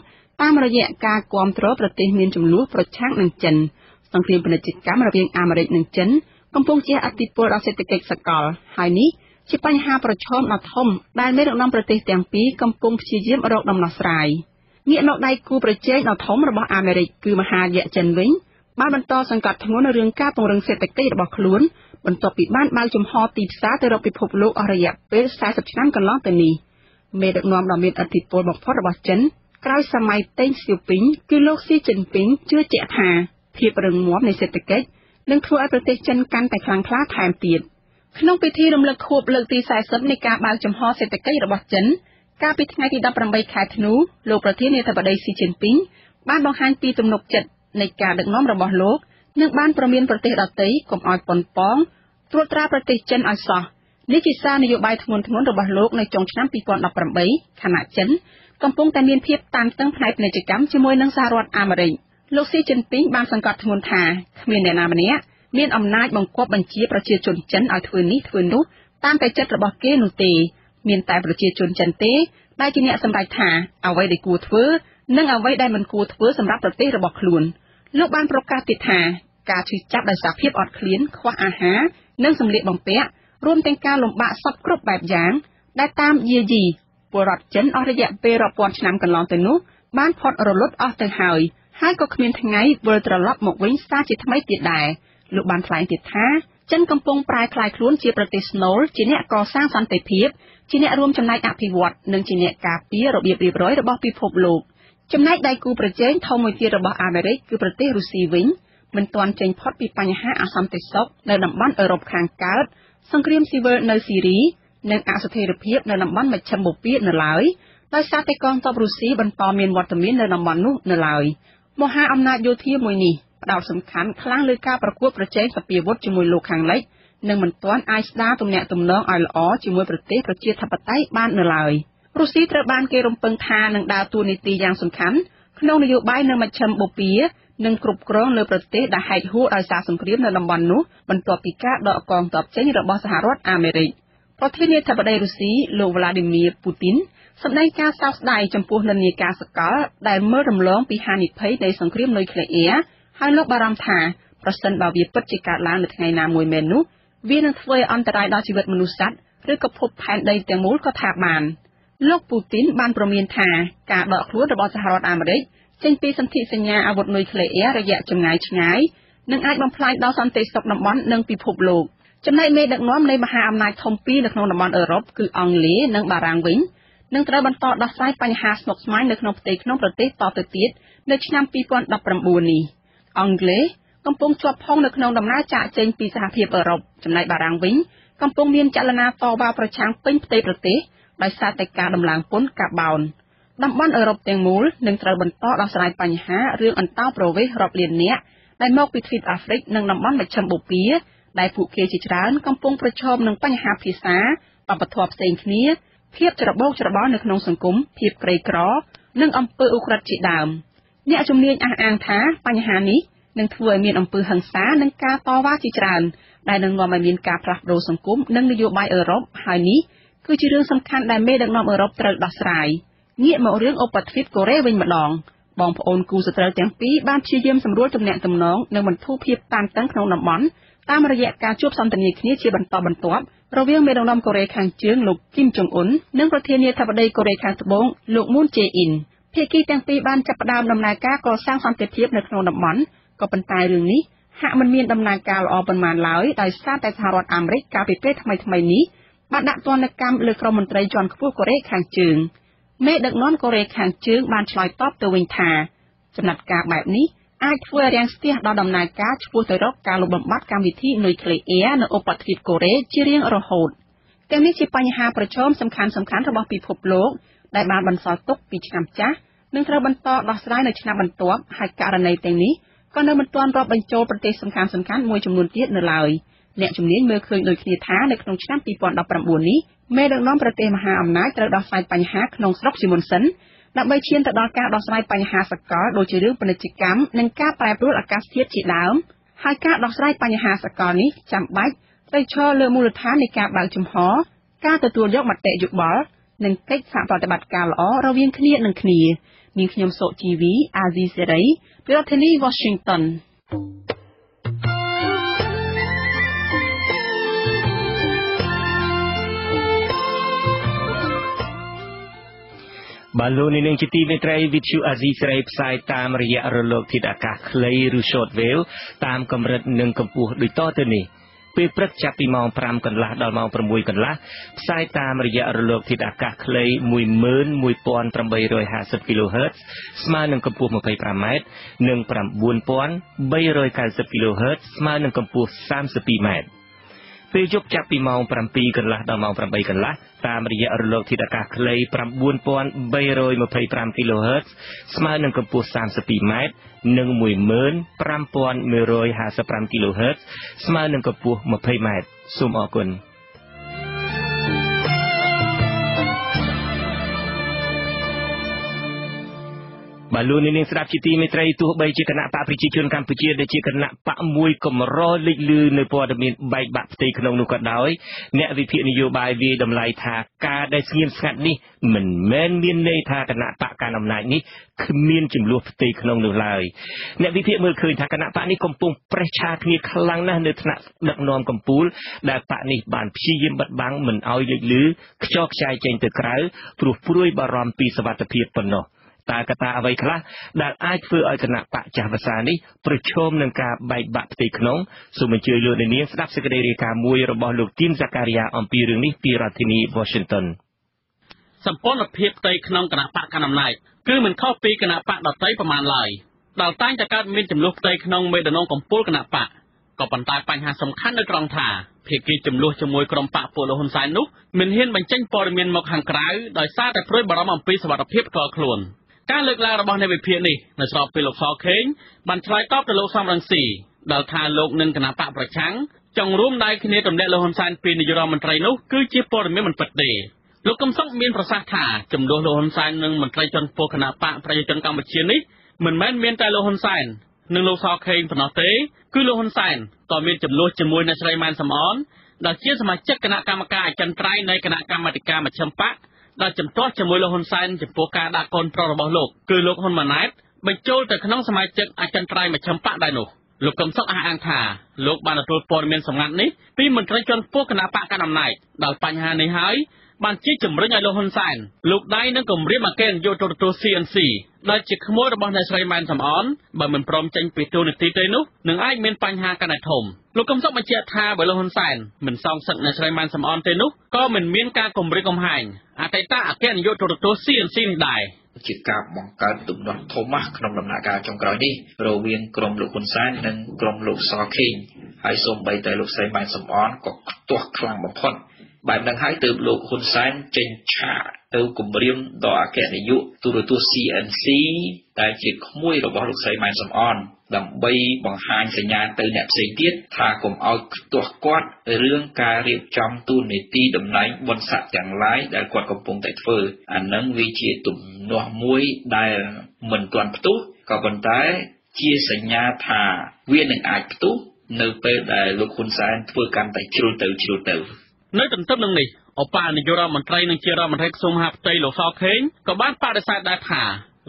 [SPEAKER 8] តាមរយៈការគាំទ្រប្រទេសមានចំនួនប្រឆាំងនឹងចិនសង្គ្រាមពាណិជ្ជកម្មរវាងអាមេរិកនិងចិន កំពុងជះឥទ្ធិពលដល់សេដ្ឋកិច្ចសកល ហើយនេះជាបញ្ហាប្រឈមដ៏ធំដែលមេដឹកនាំប្រទេសទាំងពីរកំពុងព្យាយាមរកដំណោះស្រាយងាកមកដៃគូប្រជែងដ៏ធំរបស់អាមេរិកគឺមហាយៈចិនវិញបានបន្តសង្កត់ធ្ងន់នៅរឿងការពង្រឹងសេដ្ឋកិច្ចរបស់ខ្លួនបន្ទាប់ពីបានបើកចំហទីផ្សារទៅរកពិភពលោកអស់រយៈពេល40ឆ្នាំកន្លងទៅនេះមេដឹកនាំដ៏មានឥទ្ធិពលបំផុតរបស់ចិនក្រោយសម័យតេងសៀវពីងគឺលោកស៊ីជីនពីងជឿជាក់ថាភាពរឹងមាំនៃសេដ្ឋកិច្ច នឹងធ្វើឲ្យប្រទេសចិនកាន់តែខ្លាំងក្លាថែមទៀតក្នុងពិធីរំលឹកខួបលើកទី40នៃការបើកចំហសេដ្ឋកិច្ចរបស់ចិន កាលពីថ្ងៃទី18ខែធ្នូលោកប្រធានាធិបតីស៊ីជីនពីងបានបង្ហាញពីទំនុកចិត្តនៃការដឹកនាំរបស់លោកនិងបានប្រមានប្រទេសដទៃកុំឲ្យប៉ុនប៉ងត្រួតត្រាប្រទេសចិនឲ្យសោះនេះជាសារនយោបាយធ្ងន់ធ្ងររបស់លោកនៅចុងឆ្នាំ2018ខណៈចិន កំពុងតែមានភាពតានតឹងផ្នែកពាណិជ្ជកម្មជាមួយនឹងសហរដ្ឋអាមេរិក។ លោកស៊ីជីនពីងបានសង្កត់ធ្ងន់ថាគ្មានអ្នកណាម្នាក់មានអំណាចបង្គាប់បញ្ជាប្រជាជនចិនឲ្យធ្វើនេះធ្វើនោះតាមតែចិត្តរបស់គេនោះទេ មានតែប្រជាជនចិនទេដែលជាអ្នកសម្រេចថាអ្វីដែលគួរធ្វើនិងអ្វីដែលមិនគួរធ្វើសម្រាប់ប្រទេសរបស់ខ្លួនលោកបានប្រកាសទៀតថាការឈឺចាប់ដោយសារភាពអត់ឃ្លានខ្វះអាហារនិងសម្លៀកបំពាក់រួមទាំងការលំបាកសពគ្រប់បែបយ៉ាងដែលតាមយាយីពលរដ្ឋចិនអស់រយៈពេលរាប់ពាន់ឆ្នាំកន្លងទៅនោះបានផុតរលត់អស់ទៅហើយ។ ហើយក៏គ្មានថ្ងៃវិលត្រឡប់មកវិញសារជាថ្មីទៀតដែរលោកបានថ្លែងទៀតថាចិនកំពុងប្រែក្លាយខ្លួនជាប្រទេសស្នូលជាអ្នកកសាងសន្តិភាពជាអ្នករួមចំណែកអភិវឌ្ឍនិងជាអ្នកការពាររបៀបរៀបរយរបស់ពិភពលោកចំណែកដៃគូប្រជែងធំមួយទៀតរបស់អាមេរិកគឺប្រទេសរុស្ស៊ីវិញមិនទាន់ចេញផុតពីបញ្ហាអសន្តិសុខនៅតំបន់អឺរ៉ុបខាងកើតសង្គ្រាមស៊ីវិលនៅស៊ីរីនិងអស្ថិរភាពនៅតំបន់មជ្ឈិមបូព៌ានៅឡើយដោយសារតែកងទ័ពរុស្ស៊ីបន្តមានវត្តមាននៅតំបន់នោះនៅឡើយ មហាអំណាចយោធាមួយនេះផ្ដោតសំខាន់ខ្លាំងលើការប្រកួតប្រជែងសពាវុធជាមួយលោកខាងលិចនិងមិនទាន់អាចស្ដារទំនាក់ទំនងឲ្យល្អជាមួយប្រទេសប្រជាធិបតេយ្យបាននៅឡើយរុស្ស៊ីត្រូវបានគេរំពឹងថានឹងដើរតួនាទីយ៉ាងសំខាន់ក្នុងនយោបាយនៅមជ្ឈិមបូព៌ានិងគ្រប់គ្រងលើប្រទេសដែលហែកហួរដោយសារសង្គ្រាមនៅតំបន់នោះបន្ទាប់ពីការដកកងទ័ពចេញរបស់សហរដ្ឋអាមេរិកប្រធានាធិបតីរុស្ស៊ីលោកវ្លាឌីមៀពូទីន សម្ដែងការសោកស្ដាយចំពោះនិន្នាការសកលដែលមើលរំលងពីហានិភ័យនៃសង្គ្រាមនុយក្លេអ៊ែរហើយលោកបារម្ភថាប្រសិនបើវាពិតជាកើតឡើងនៅថ្ងៃណាមួយមែននោះវានឹងធ្វើឲ្យអន្តរាយដល់ជីវិតមនុស្សសត្វឬក៏ភពផែនដីទាំងមូលក៏ថាបានលោកពូទីនបានប្រមានថាការដកខ្លួនរបស់សហរដ្ឋអាមេរិកចេញពីសន្ធិសញ្ញាអាវុធនុយក្លេអ៊ែររយៈចម្ងាយឆ្ងាយនឹងអាចបំផ្លាញដល់សន្តិសុខតំបន់និងពិភពលោកចំណែកមេដឹកនាំនៃមហាអំណាចធំពីរនៅក្នុងតំបន់អឺរ៉ុបគឺអង់គ្លេសនិងបារាំងវិញ នឹងត្រូវបន្តដោះស្រាយបញ្ហាស្មុគស្មាញនៅក្នុងផ្ទៃក្នុងប្រទេសតទៅទៀតនៅឆ្នាំ2019នេះអង់គ្លេសកំពុងជាប់ផុងនៅក្នុងដំណើរចាកចេញពីសហភាពអឺរ៉ុបចំណែកបារាំងវិញកំពុងមានចលនាតវ៉ាប្រឆាំងពេញផ្ទៃប្រទេសដោយសារតែការដំឡើងពន្ធកាបូនតំបន់អឺរ៉ុបទាំងមូលនឹងត្រូវបន្តដោះស្រាយបញ្ហារឿងអន្តោប្រវេសន៍រាប់លាននាក់ដែលមកពីទ្វីបអាហ្វ្រិកនិងតំបន់មជ្ឈិមបូព៌ាដែលពួកគេជាច្រើនកំពុងប្រឈមនឹងបញ្ហាភាសាបព្វធម៌ផ្សេងគ្នា ភាពច្របូកច្របល់នៅក្នុងសង្គមភាពក្រីក្រ និងអំពើឧក្រិដ្ឋជាដើមអ្នកជំនាញអះអាងថាបញ្ហានេះនឹងធ្វើឲ្យមានអំពើហិង្សានិងការតវ៉ាជាច្រើនដែលនឹងនាំឲ្យមានការផ្លាស់ប្តូរសង្គមនិងនយោបាយអឺរ៉ុបហើយនេះគឺជារឿងសំខាន់ដែលមេដឹកនាំអឺរ៉ុបត្រូវដោះស្រាយងាកមករឿងឧបទ្វីបកូរ៉េវិញម្ដងបងប្អូនគូសត្រូវទាំងពីរបានព្យាយាមសម្រួលទំនាក់ទំនងនិងបន្ធូរភាពតានតឹងក្នុងតំបន់តាមរយៈការជួបសន្ទនាគ្នាជាបន្តបន្ទាប់ រវាងមេដឹកនាំកូរ៉េខាងជើងលោកគីមចុងអ៊ុននិងប្រធានាធិបតីកូរ៉េខាងត្បូងលោកមូនជេអ៊ីនភាគីទាំងពីរបានចាប់ផ្ដើមដំណើរការកសាងសន្តិភាពនៅក្នុងតំបន់ក៏ប៉ុន្តែរឿងនេះហាក់មិនមានដំណើរការល្អប៉ុន្មានឡើយដោយសារតែសហរដ្ឋអាមេរិកកាលពីពេលថ្មីៗនេះបានដាក់ទណ្ឌកម្មលើក្រុមមន្ត្រីជាន់ខ្ពស់កូរ៉េខាងជើងមេដឹកនាំកូរ៉េខាងជើងបានឆ្លើយតបទៅវិញថាចំណាត់ការបែបនេះ អាចធ្វើរាំងស្ទះដល់ដំណើរការឆ្ពោះទៅរកការលុបបំបាត់កម្មវិធីនុយក្លេអ៊ែរនៅឧបទ្វីបកូរ៉េជារៀងរហូតទាំងនេះជាបញ្ហាប្រឈមសំខាន់សំខាន់របស់ពិភពលោកដែលបានបន្សល់ទុកពីឆ្នាំចាស់និងត្រូវបន្តដោះស្រាយនៅឆ្នាំបន្ទាប់ហើយករណីទាំងនេះក៏នៅមិនទាន់រាប់បញ្ចូលប្រទេសសំខាន់សំខាន់មួយចំនួនទៀតនៅឡើយអ្នកជំនាញមើលឃើញដូចគ្នាថានៅក្នុងឆ្នាំ2019នេះមេដឹកនាំប្រទេសមហាអំណាចត្រូវដោះស្រាយបញ្ហាក្នុងស្រុកជាមុនសិន ដើម្បីឈានទៅដល់ការដោះស្រាយបញ្ហាសកលដូចជារឿងពាណិជ្ជកម្មនិងការប្រែប្រួលអាកាសធាតុជាដើមហើយការដោះស្រាយបញ្ហាសកលនេះចាំបាច់ត្រូវឈរលើមូលដ្ឋាននៃការបើកចំហការទទួលយកមតិយោបល់និងកិច្ចសហប្រតិបត្តិការល្អរវាងគ្នានឹងគ្នានាងខ្ញុំសុជីវីអាស៊ីសេរីពីរដ្ឋធានី Washington
[SPEAKER 1] បាទលោកនាងជាទីមេត្រីវិទ្យុអាស៊ីសេរីផ្សាយតាមរយៈរលកធាតុអាកាសខ្លីឬ short wave តាមកម្រិតនិងកម្ពស់ដូចតទៅនេះពេលព្រឹកចាប់ពីម៉ោង5កន្លះដល់ម៉ោង6កន្លះផ្សាយតាមរយៈរលកធាតុអាកាសខ្លី11850 kHz ស្មើនឹងកម្ពស់ 25m និង9390 kHz ស្មើនឹងកម្ពស់ 32m ពេលយប់ចាប់ពីម៉ោង7កន្លះដល់ម៉ោង8កន្លះតាមរយៈរលកធាតុអាកាសខ្លី9325 kHz ស្មើនឹងកម្ពស់ 32m និង15155 kHz ស្មើនឹងកម្ពស់ 20m សូមអរគុណ បាទលោកនាងស្ដាប់ជាទីមេត្រីទោះបីជាគណៈបកប្រជាជនកម្ពុជាដែលជាគណៈបកមួយកម្រលេចលឺនៅព័ត៌មានបែកបាក់ផ្ទៃក្នុងនោះក៏ដោយអ្នកវិភាគនយោបាយវាយតម្លៃថាការដែលស្ងៀមស្ងាត់នេះមិនមែនមានន័យថាគណៈបកកណ្ដាលអំណាចនេះគ្មានចំនួនផ្ទៃក្នុងនោះឡើយអ្នកវិភាគមើលឃើញថាគណៈបកនេះកំពុងប្រេះឆាគ្នាខ្លាំងណាស់នៅថ្នាក់ដឹកនាំកម្ពុជាដែលបកនេះបានព្យាយាមបិទបាំងមិនឲ្យលេចលឺខ្ចោខ្ចាយចេញទៅក្រៅព្រោះព្រួយបារម្ភពីសវត្ថិភាពប៉ុណ្ណោះ។ តើកត្តាអ្វីខ្លះដែលអាចធ្វើឲ្យគណៈបកចាស់ភាសានេះប្រឈមនឹងការបែកបាក់ផ្ទៃក្នុងសូមអញ្ជើញលោកនាងស្ដាប់សេចក្តីរាយការណ៍មួយរបស់លោកទីនសាការីយ៉ាអំពីរឿងនេះពីរដ្ឋធានី Washington
[SPEAKER 18] សម្ព័ន្ធភាពផ្ទៃក្នុងគណៈបកកណ្ដាលអំណាចគឺមិនខុសពីគណៈបកដតីប្រមាណឡើយដែលតែងតែកើតមានចំនួនផ្ទៃក្នុងមេដឹកនាំកម្ពុជាគណៈបកក៏ប៉ុន្តែបញ្ហាសំខាន់នៅត្រង់ថាភាគីចំនួនជាមួយក្រុមបកពលហ៊ុនសែននោះមិនហ៊ានបញ្ចេញព័ត៌មានមកខាងក្រៅដោយសារតែព្រួយបារម្ភអំពីសុវត្ថិភាពផ្ទាល់ខ្លួន។ ការលើកឡើងរបស់អ្នកវិភាគនេះនៅស្របពេលលោកសខេងបានឆ្លើយតបទៅលោកសំរងស៊ីដែលថាលោកនិងគណៈបកប្រឆាំងចង់រួមដៃគ្នាទម្លាក់លោកហ៊ុនសែនពីនាយករដ្ឋមន្ត្រីនោះគឺជាព័ត៌មានមិនពិតទេលោកកំសុកមានប្រសាសន៍ថាចំនួនលោកហ៊ុនសែននិងមន្ត្រីជាន់ខ្ពស់គណៈបកប្រជាជនកម្ពុជានេះមិនមែនមានតែលោកហ៊ុនសែននិងលោកសខេងប៉ុណ្ណោះទេគឺលោកហ៊ុនសែនក៏មានចំនួនជាមួយអ្នកស្រីម៉ែនសំអនដែលជាសមាជិកគណៈកម្មការអចិន្ត្រៃយ៍នៃគណៈកម្មាធិការមជ្ឈិមបក ដែលចំទាស់ជាមួយលោកហ៊ុនសែនចំពោះការដាក់កូនប្រុសរបស់លោកគឺលោកហ៊ុនម៉ាណែតបញ្ចូលទៅក្នុងសមាជិកអចិន្ត្រៃយ៍មជ្ឈិមបកដែរនោះលោកកឹមសុខអះអាងថាលោកបានទទួលព័ត៌មានសម្ងាត់នេះពីមន្ត្រីជាន់ខ្ពស់គណៈបកកណ្ដាលអំណាចដល់បញ្ហានេះហើយបានជាជំរុញឲ្យលោកហ៊ុនសែនលោកដៃនឹងគម្រាមអគ្គនាយកទូរទស្សន៍ CNC ដែលជាក្មួយរបស់អ្នកស្រីម៉ែនសំអនបើមិនព្រមចេញពីទូនាទីទេនោះនឹងអាចមានបញ្ហាកាន់តែធំលោកកំសុកបញ្ជាក់ថាបើលោកហ៊ុនសែនមិនសងសឹកអ្នកស្រីម៉ែនសំអនទេនោះក៏មិនមានការគម្រាមកំហែងអតីតអគ្គនាយកទូរទស្សន៍ CNC នេះដែរ
[SPEAKER 19] ជាការបង្កើតទំនាស់ធំណាស់ក្នុងដំណាក់កាលចុងក្រោយនេះរវាងក្រុមលោកហ៊ុនសែននិងក្រុមលោកសខេងហើយសូម្បីតែលោកស្រីម៉ែនសំអនក៏ខ្ទាស់ខ្លាំងបំផុត បែបហ្នឹងហើយទើបលោកហ៊ុនសែនចេញឆាកទៅគម្រាមដល់អគ្គនាយកទូរទស្សន៍ CNC ដែលជាក្មួយរបស់លោកស្រីម៉ែនសំអនដើម្បីបង្ហាញសញ្ញាទៅអ្នកផ្សេងទៀតថាកុំឲ្យខ្ទាស់គាត់រឿងការរៀបចំទូនីតិតំណែងបុណ្យស័ក្តិទាំងឡាយដែលគាត់កំពុងតែធ្វើអានឹងវាជាទំនាស់មួយដែលមិនទាន់ផ្ទុះក៏ប៉ុន្តែជាសញ្ញាថាវានឹងអាចផ្ទុះនៅពេលដែលលោកហ៊ុនសែនធ្វើកាន់តែជ្រុលទៅជ្រុលទៅ
[SPEAKER 18] នៅទន្ទឹមនឹងនេះអបនាយករដ្ឋមន្ត្រីនិងជារដ្ឋមន្ត្រីក្រសួងមហាផ្ទៃលោកសខេងក៏បានបដិសេធដែរថា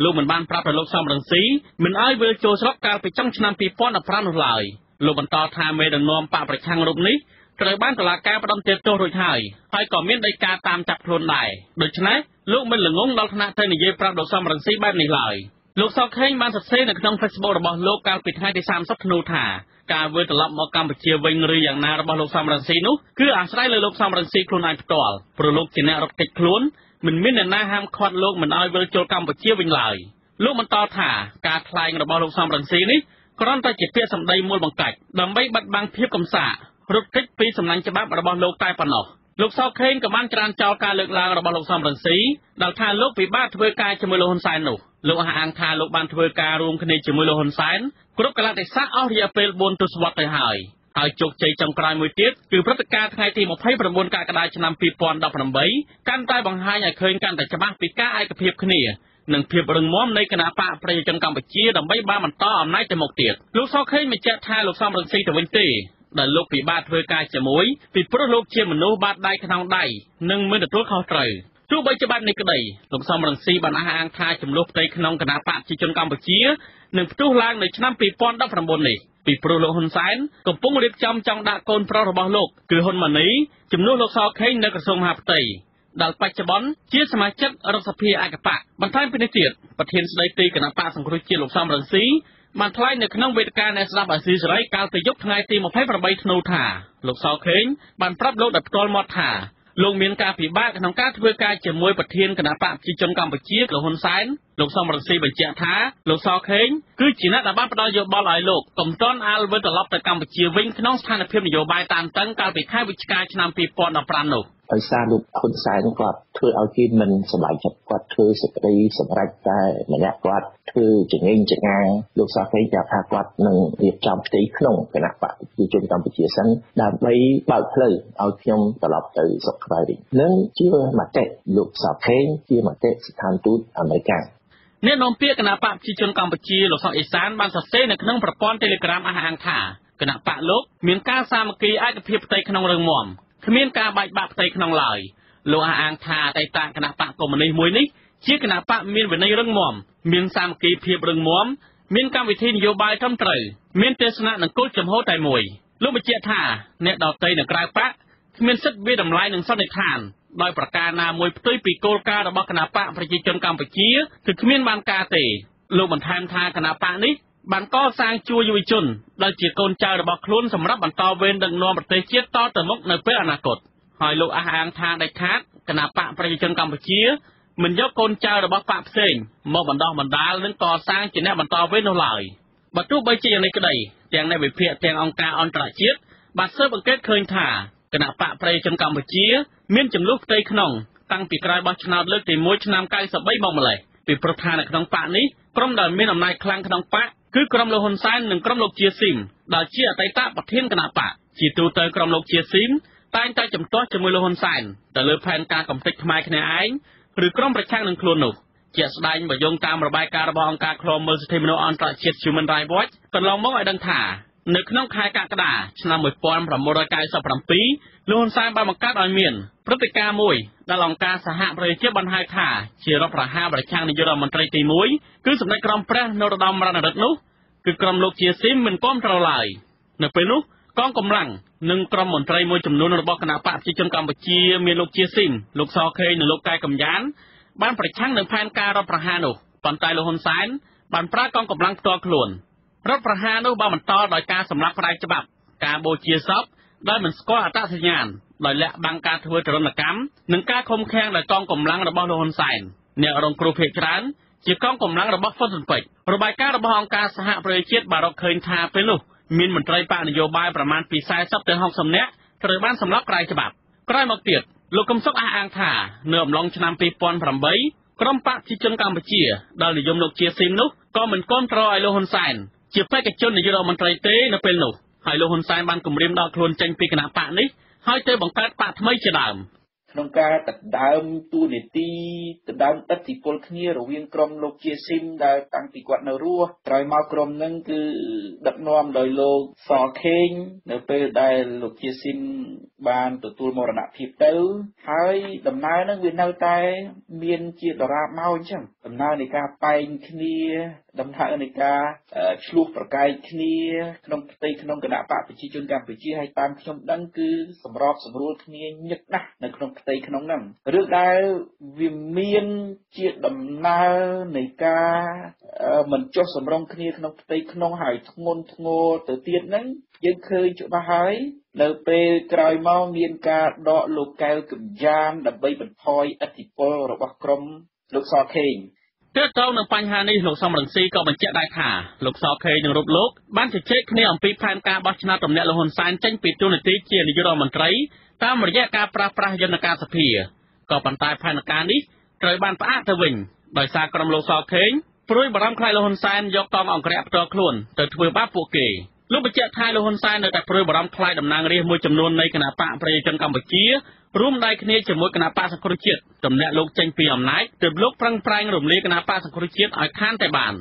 [SPEAKER 18] លោកមិនបានប្រាប់ដល់លោកសំរងស៊ីមិនឲ្យវិលចូលស្រុកកាលពីចុងឆ្នាំ2015នោះឡើយលោកបន្តថាមេដឹកនាំបកប្រឆាំងរូបនេះត្រូវបានតុលាការផ្តន្ទាទោសរួចហើយហើយក៏មានដីកាតាមចាប់ខ្លួនដែរដូច្នេះលោកមិនល្ងងដល់ថ្នាក់ទៅនិយាយប្រាប់លោកសំរងស៊ីបែបនេះឡើយលោកសខេងបានសរសេរនៅក្នុង Facebook របស់លោកកាលពីថ្ងៃទី30ធ្នូថា ការវិលត្រឡប់មកកម្ពុជាវិញឬយ៉ាងណារបស់លោកសំរងស៊ីនោះគឺអាស្រ័យលើលោកសំរងស៊ីខ្លួនឯងផ្ទាល់ព្រោះលោកជាអ្នករត់គេចខ្លួនមិនមានអ្នកណាហាមឃាត់លោកមិនឲ្យវិលចូលកម្ពុជាវិញឡើយលោកបន្តថាការថ្លែងរបស់លោកសំរងស៊ីនេះគ្រាន់តែជាពាក្យសម្ដីមួយបង្កាច់ដើម្បីបិទបាំងភាពកំសាករត់គេចពីសំណាញ់ច្បាប់របស់លោកតែប៉ុណ្ណោះ លោកសោខេងក៏បានច្រានចោលការលើកឡើងរបស់លោកសំរងស៊ីដែលថាលោកពិបាកធ្វើការជាមួយលោកហ៊ុនសែននោះលោកអះអាងថាលោកបានធ្វើការរួមគ្នាជាមួយលោកហ៊ុនសែនគ្រប់កលៈទេសៈអស់រយៈពេល4ទសវត្សរ៍ទៅហើយហើយជោគជ័យចុងក្រោយមួយទៀតគឺព្រឹត្តិការណ៍ថ្ងៃទី29កក្កដាឆ្នាំ2018កាន់តែបង្ហាញឲ្យឃើញកាន់តែច្បាស់ពីការឯកភាពគ្នានិងភាពរឹងមាំនៃគណៈបកប្រជាជនកម្ពុជាដើម្បីបានបន្តអំណាចទៅមុខទៀតលោកសខេងបញ្ជាក់ថាលោកសំរងស៊ីទៅវិញទេ ដែលលោកពិបាកធ្វើការជាមួយពីព្រោះលោកជាមនុស្សបាតដៃក្នុងដៃនិងមិនទទួលខុសត្រូវទោះបីជាបែបនេះក្តីលោកសំរងស៊ីបានអះអាងថាចំនួនផ្ទៃក្នុងគណៈបកប្រជាជនកម្ពុជានឹងផ្ទុះឡើងនៅឆ្នាំ2019នេះពីព្រោះលោកហ៊ុនសែនកំពុងរៀបចំចង់ដាក់កូនប្រុសរបស់លោកគឺហ៊ុនម៉ាណីជំនួសលោកសខេងនៅក្រសួងមហាផ្ទៃដែលបច្ចុប្បន្នជាសមាជិករដ្ឋសភាឯកបកបន្ថែមពីនេះទៀតប្រធានស្ដីទីគណៈបកសង្គ្រោះជាតិលោកសំរងស៊ី បានថ្លែងនៅក្នុងវេទិកាអ្នកស្ដាប់អាស៊ីសេរីកាលពីយប់ថ្ងៃទី28ធ្នូថាលោកសខេងបានប្រាប់លោកដោយផ្ទាល់មាត់ថាលោកមានការពិបាកក្នុងការធ្វើការជាមួយប្រធានគណៈបកប្រជាជនកម្ពុជាលោកហ៊ុនសែនលោកសំរងស៊ីបញ្ជាក់ថាលោកសខេងគឺជាអ្នកដែលបានផ្ដល់យោបល់ឲ្យលោកកុំទាន់អាលវិលត្រឡប់ទៅកម្ពុជាវិញក្នុងស្ថានភាពនយោបាយតានតឹងកាលពីខែវិច្ឆិកាឆ្នាំ2015នោះ
[SPEAKER 3] ដោយសារលោកហ៊ុនសែនគាត់ធ្វើឲ្យគេមិនសប្បាយចិត្តគាត់ធ្វើសេចក្តីសម្រេចតែម្នាក់គាត់ធ្វើចងេងចងាលោកសាខេប្រាប់ថាគាត់នឹងរៀបចំផ្ទៃក្នុងគណៈបកប្រជាជនកម្ពុជាសិនដើម្បីបើកផ្លូវឲ្យខ្ញុំត្រឡប់ទៅស្រុកខ្មែរវិញនឹងជាមតិលោកសាខេជាមតិស្ថានទូតអាមេរិក
[SPEAKER 18] អ្នកនាំពាក្យគណៈបកប្រជាជនកម្ពុជាលោកសុកអេសានបានសរសេរនៅក្នុងប្រព័ន្ធ Telegram អះអាងថាគណៈបកលោកមានការសាមគ្គីឯកភាពផ្ទៃក្នុងរឹងមាំគ្មានការបែកបាក់ផ្ទៃក្នុងឡើយលោកអះអាងថាអតីតគណៈបកកុម្មុយនីសមួយនេះជាគណៈបកមានវិន័យរឹងមាំមានសាមគ្គីភាពរឹងមាំមានកម្មវិធីនយោបាយត្រឹមត្រូវមានទេសនៈនិងគោលចំហតែមួយលោកបញ្ជាក់ថាអ្នកដតីនៅក្រៅបក គ្មានសិទ្ធិវាតម្លៃនិងសន្និដ្ឋានដោយប្រការណាមួយផ្ទុយពីគោលការណ៍របស់គណៈបកប្រជាជនកម្ពុជាគឺគ្មានបានការទេលោកបន្ថែមថាគណៈបកនេះបានកសាងជួរយុវជនដែលជាកូនចៅរបស់ខ្លួនសម្រាប់បន្តវេនដឹកនាំប្រទេសជាតិតទៅមុខនៅពេលអនាគតហើយលោកអះអាងថាដាច់ខាតគណៈបកប្រជាជនកម្ពុជាមិនយកកូនចៅរបស់បកផ្សេងមកបណ្ដោះបណ្ដាលនិងកសាងជាអ្នកបន្តវេននោះឡើយបើទោះបីជាយ៉ាងនេះក្តីទាំងអ្នកវិភាគទាំងអង្គការអន្តរជាតិបានស៊ើបអង្កេតឃើញថា គណៈបកប្រជាជនកម្ពុជា មានចំនួនផ្ទៃក្នុងតាំងពីក្រោយបោះឆ្នោតលើកទី1ឆ្នាំ93មកម្លេះពីព្រោះថានៅក្នុងបកនេះក្រុមដែលមានអំណាចខ្លាំងក្នុងបកគឺក្រុមលោកហ៊ុនសែននិងក្រុមលោកជាស៊ីមដែលជាអតីតប្រធានគណៈបកជាទូទៅក្រុមលោកជាស៊ីមតែងតែជំទាស់ជាមួយលោកហ៊ុនសែនទៅលើផែនការកំទេចខ្មែរគ្នាឯងឬក្រុមប្រឆាំងនឹងខ្លួននោះជាស្ដែងបើយោងតាមរបាយការណ៍របស់អង្គការឃ្លាំមើលសិទ្ធិមនុស្សអន្តរជាតិ Human Rights Watch កន្លងមកឲ្យដឹងថា នៅក្នុងខែកក្កដាឆ្នាំ1997លោកហ៊ុនសែនបានបង្កើតឲ្យមានព្រឹត្តិការណ៍មួយដែលអង្គការសហប្រជាជាតិបានហៅថាជារដ្ឋប្រហារប្រឆាំងនាយករដ្ឋមន្ត្រីទី1គឺសម្ដេចក្រមព្រះនរោត្តមរណរដ្ឋនោះគឺក្រុមលោកជាស៊ីមមិនគាំទ្រឡើយនៅពេលនោះកងកម្លាំងនិងក្រុមមន្ត្រីមួយចំនួនរបស់គណៈបកប្រជាជនកម្ពុជាមានលោកជាស៊ីមលោកសខេងនិងលោកកែកំយ៉ានបានប្រឆាំងនឹងផែនការរដ្ឋប្រហារនោះប៉ុន្តែលោកហ៊ុនសែនបានប្រើកងកម្លាំងផ្ទាល់ខ្លួន រដ្ឋប្រហារនោះបានបន្តដោយការសម្លាប់ផ្ដាច់ច្បាប់ ការបូជាសពដោយមិនស្គាល់អត្តសញ្ញាណដោយលាក់បាំងការធ្វើទរណកម្មនិងការឃុំឃាំងដោយកងកម្លាំងរបស់លោកហ៊ុនសែនអ្នករងគ្រោះភ័យច្រើនជាកងកម្លាំងរបស់ហ្វុនស៊ុនពេជ្ររបាយការណ៍របស់អង្គការសហប្រជាជាតិបានរកឃើញថាពេលនោះមានមន្ត្រីបកនយោបាយប្រមាណពី40ទៅ60នាក់ត្រូវបានសម្លាប់ក្រៅច្បាប់ក្រោយមកទៀតលោកកឹមសុខអះអាងថានៅអំឡុងឆ្នាំ2008ក្រុមបកប្រជាជនកម្ពុជាដែលនិយមលោកជាស៊ីមនោះក៏មិនគ្រប់គ្រងឲ្យលោកហ៊ុនសែន ជាបេក្ខជននាយករដ្ឋមន្ត្រីទេនៅពេលនោះហើយលោកហ៊ុនសែនបានគម្រាមដល់ខ្លួនចេញពីគណៈបកនេះហើយទៅបង្កើតបកថ្មីជាដើម។
[SPEAKER 19] ក្នុងការដណ្ដើមតួនាទីដណ្ដើមឥទ្ធិពលគ្នារវាងក្រុមលោកជាស៊ីមដែលតាំងពីគាត់នៅរស់ក្រោយមកក្រុមនឹងគឺដឹកនាំដោយលោកសខេងនៅពេលដែលលោកជាស៊ីមបានទទួលមរណភាពទៅហើយដំណើរនឹងវានៅតែមានជាដរាបមកអញ្ចឹងដំណើរនៃការបែងគ្នាដំណើរនៃការឆ្លោះប្រកែកគ្នាក្នុងផ្ទៃក្នុងគណៈបកប្រជាជនកម្ពុជាហើយតាមខ្ញុំដឹងគឺសម្របសម្រួលគ្នាញឹកណាស់នៅក្នុងផ្ទៃក្នុងហ្នឹងរឿងដែលវាមានជាដំណើរនៃការមិនចុះសម្រុងគ្នាក្នុងផ្ទៃក្នុងហើយធ្ងន់ធ្ងរទៅទៀតហ្នឹងយើងឃើញច្បាស់ហើយនៅពេលក្រោយមកមានការដកលោកកែវកំយ៉ានដើម្បីបន្ថយឥទ្ធិពលរបស់ក្រុមលោកសខេង
[SPEAKER 18] ទាក់ទងនឹងបញ្ហានេះលោកសំរងស៊ីក៏បញ្ជាក់ដែរថាលោកសខេនិងរូបលោកបានជជែកគ្នាអំពីផែនការបោះឆ្នោតទម្លាក់លោកហ៊ុនសែនចេញពីទូនាទីជានាយករដ្ឋមន្ត្រី តាមរយៈការប្រាស្រ័យយន្តការសភាក៏ប៉ុន្តែផែនការនេះត្រូវបានផ្អាកទៅវិញដោយសារក្រុមលោកសខេងព្រួយបារម្ភខ្លាចលោកហ៊ុនសែនយកកងអង្គរៈផ្ទាល់ខ្លួនទៅធ្វើបាបពួកគេលោកបញ្ជាក់ថាលោកហ៊ុនសែននៅតែព្រួយបារម្ភខ្លាចតំណាងរាស្ត្រមួយចំនួននៃគណៈបកប្រជាជនកម្ពុជារួមដៃគ្នាជាមួយគណៈបកសង្គ្រោះជាតិទម្លាក់លោកចេញពីអំណាចទើបលោកប្រឹងប្រែងរំលាយគណៈបកសង្គ្រោះជាតិឲ្យខានតែបាន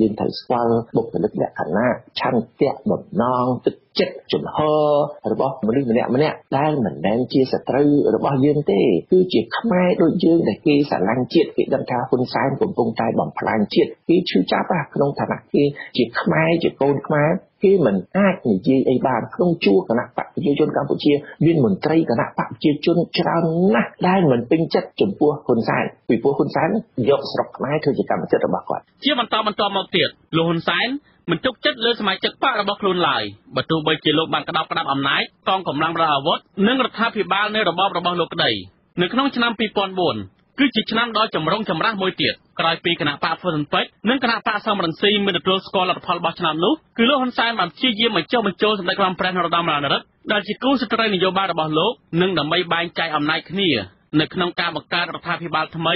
[SPEAKER 3] យើងត្រូវស្គាល់បុគ្គលិកលក្ខណៈឆន្ទៈបំណងទឹក ចិត្តជំហររបស់មនុស្សម្នាក់ម្នាក់ដែលមិនមែនជាសត្រូវរបស់យើងទេគឺជាខ្មែរដូចយើងដែលគេស្រឡាញ់ជាតិគេដឹងថាហ៊ុនសែនកំពុងតែបំផ្លាញជាតិគេឈឺចាប់ក្នុងឋានៈគេជាខ្មែរជាកូនខ្មែរគេមិនអាចនិយាយអីបានក្នុងជួរគណៈបកប្រជាជនកម្ពុជាមានមន្ត្រីគណៈបកប្រជាជនច្រើនណាស់ដែលមិនពេញចិត្តចំពោះហ៊ុនសែនពីព្រោះហ៊ុនសែនយកស្រុកខ្មែរធ្វើជាកម្មសិទ្ធិរបស់គាត់
[SPEAKER 18] ជាបន្តបន្តមកទៀតលោកហ៊ុនសែន មិនទុកចិត្តលើសមាជិកបករបស់ខ្លួនឡើយបើទោះបីជាលោកបានក្តាប់ក្តាប់អំណាចកងកម្លាំងប្រដាប់អាវុធនិងរដ្ឋាភិបាលនៃរបបរបស់លោកក្តីនៅក្នុងឆ្នាំ2004គឺជាឆ្នាំដ៏ចម្រុងចម្រាស់មួយទៀតក្រោយពីគណៈបកហ្វុនពេជ្រនិងគណៈបកសំរងស៊ីមានទទួលស្គាល់លទ្ធផលរបស់ឆ្នាំនោះគឺលោកហ៊ុនសែនបានព្យាយាមបញ្ចុះបញ្ចូលសម្ដេចក្រមព្រះនរោត្តមរណរដ្ឋដែលជាគូសត្រូវនយោបាយរបស់លោកនិងដើម្បីបែងចែកអំណាចគ្នានៅក្នុងការបង្កើតរដ្ឋាភិបាលថ្មី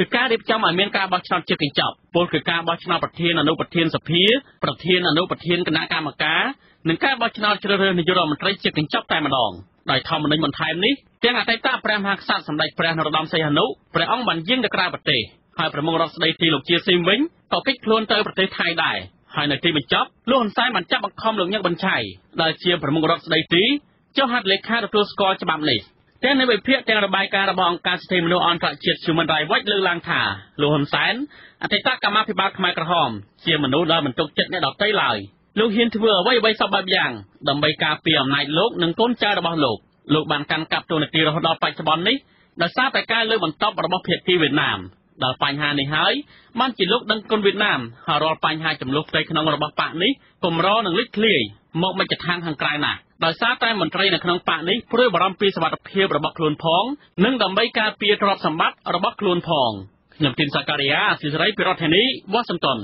[SPEAKER 18] គឺការរៀបចំឲ្យមានការបោះឆ្នោតជាកញ្ចប់ពលគឺការបោះឆ្នោតប្រធានអនុប្រធានសភាប្រធានអនុប្រធានគណៈកម្មការនិងការបោះឆ្នោតជ្រើសរើសនាយករដ្ឋមន្ត្រីជាកញ្ចប់តែម្ដងដោយធម្មនុញ្ញបន្ថែមនេះទាំងអតីតព្រះមហាក្សត្រសម្ដេចព្រះនរោត្តមសីហនុព្រះអង្គបានយាងទៅក្រៅប្រទេសហើយប្រមុខរដ្ឋស្ដីទីលោកជាស៊ីមវិញក៏កិច្ចខ្លួនទៅប្រទេសថៃដែរហើយនៅទីបញ្ចប់លោកហ៊ុនសែនបានចាប់បង្ខំលោកញឹកបញ្ឆៃដែលជាប្រមុខរដ្ឋស្ដីទីចុះហត្ថលេខាទទួលស្គាល់ច្បាប់នេះ ទាំងនៅវិភាគទាំងរបាយការណ៍របស់អង្គការសិទ្ធិមនុស្សអន្តរជាតិ Human Rights Watch លើកឡើងថាលោកហ៊ុនសែនអតីតកម្មាភិបាលខ្មែរក្រហមជាមនុស្សដែលមិនទុកចិត្តអ្នកដទៃឡើយលោកហ៊ានធ្វើអ្វីអ្វីសពបែបយ៉ាងដើម្បីការពារអំណាចលោកនិងកូនចៅរបស់លោកលោកបានកាន់កាប់តួនាទីរហូតដល់បច្ចុប្បន្ននេះដោយសារតែការលើកបន្ទប់របស់ភាគីវៀតណាម ដល់បញ្ហានេះហើយបានជាលោកដឹងគុណវៀតណាមហើយរាល់បញ្ហាចំនួនផ្ទៃក្នុងរបស់បកនេះកម្រនឹងលេចធ្លាយមកមជ្ឈដ្ឋានខាងក្រៅណាស់ដោយសារតែមន្ត្រីនៅក្នុងបកនេះព្រួយបារម្ភពីសុវត្ថិភាពរបស់ខ្លួនផងនិងដើម្បីការពារទ្រព្យសម្បត្តិរបស់ខ្លួនផងខ្ញុំទីនសាការីយ៉ាស៊ីសេរីពីរដ្ឋធានីវ៉ាស៊ីនតោន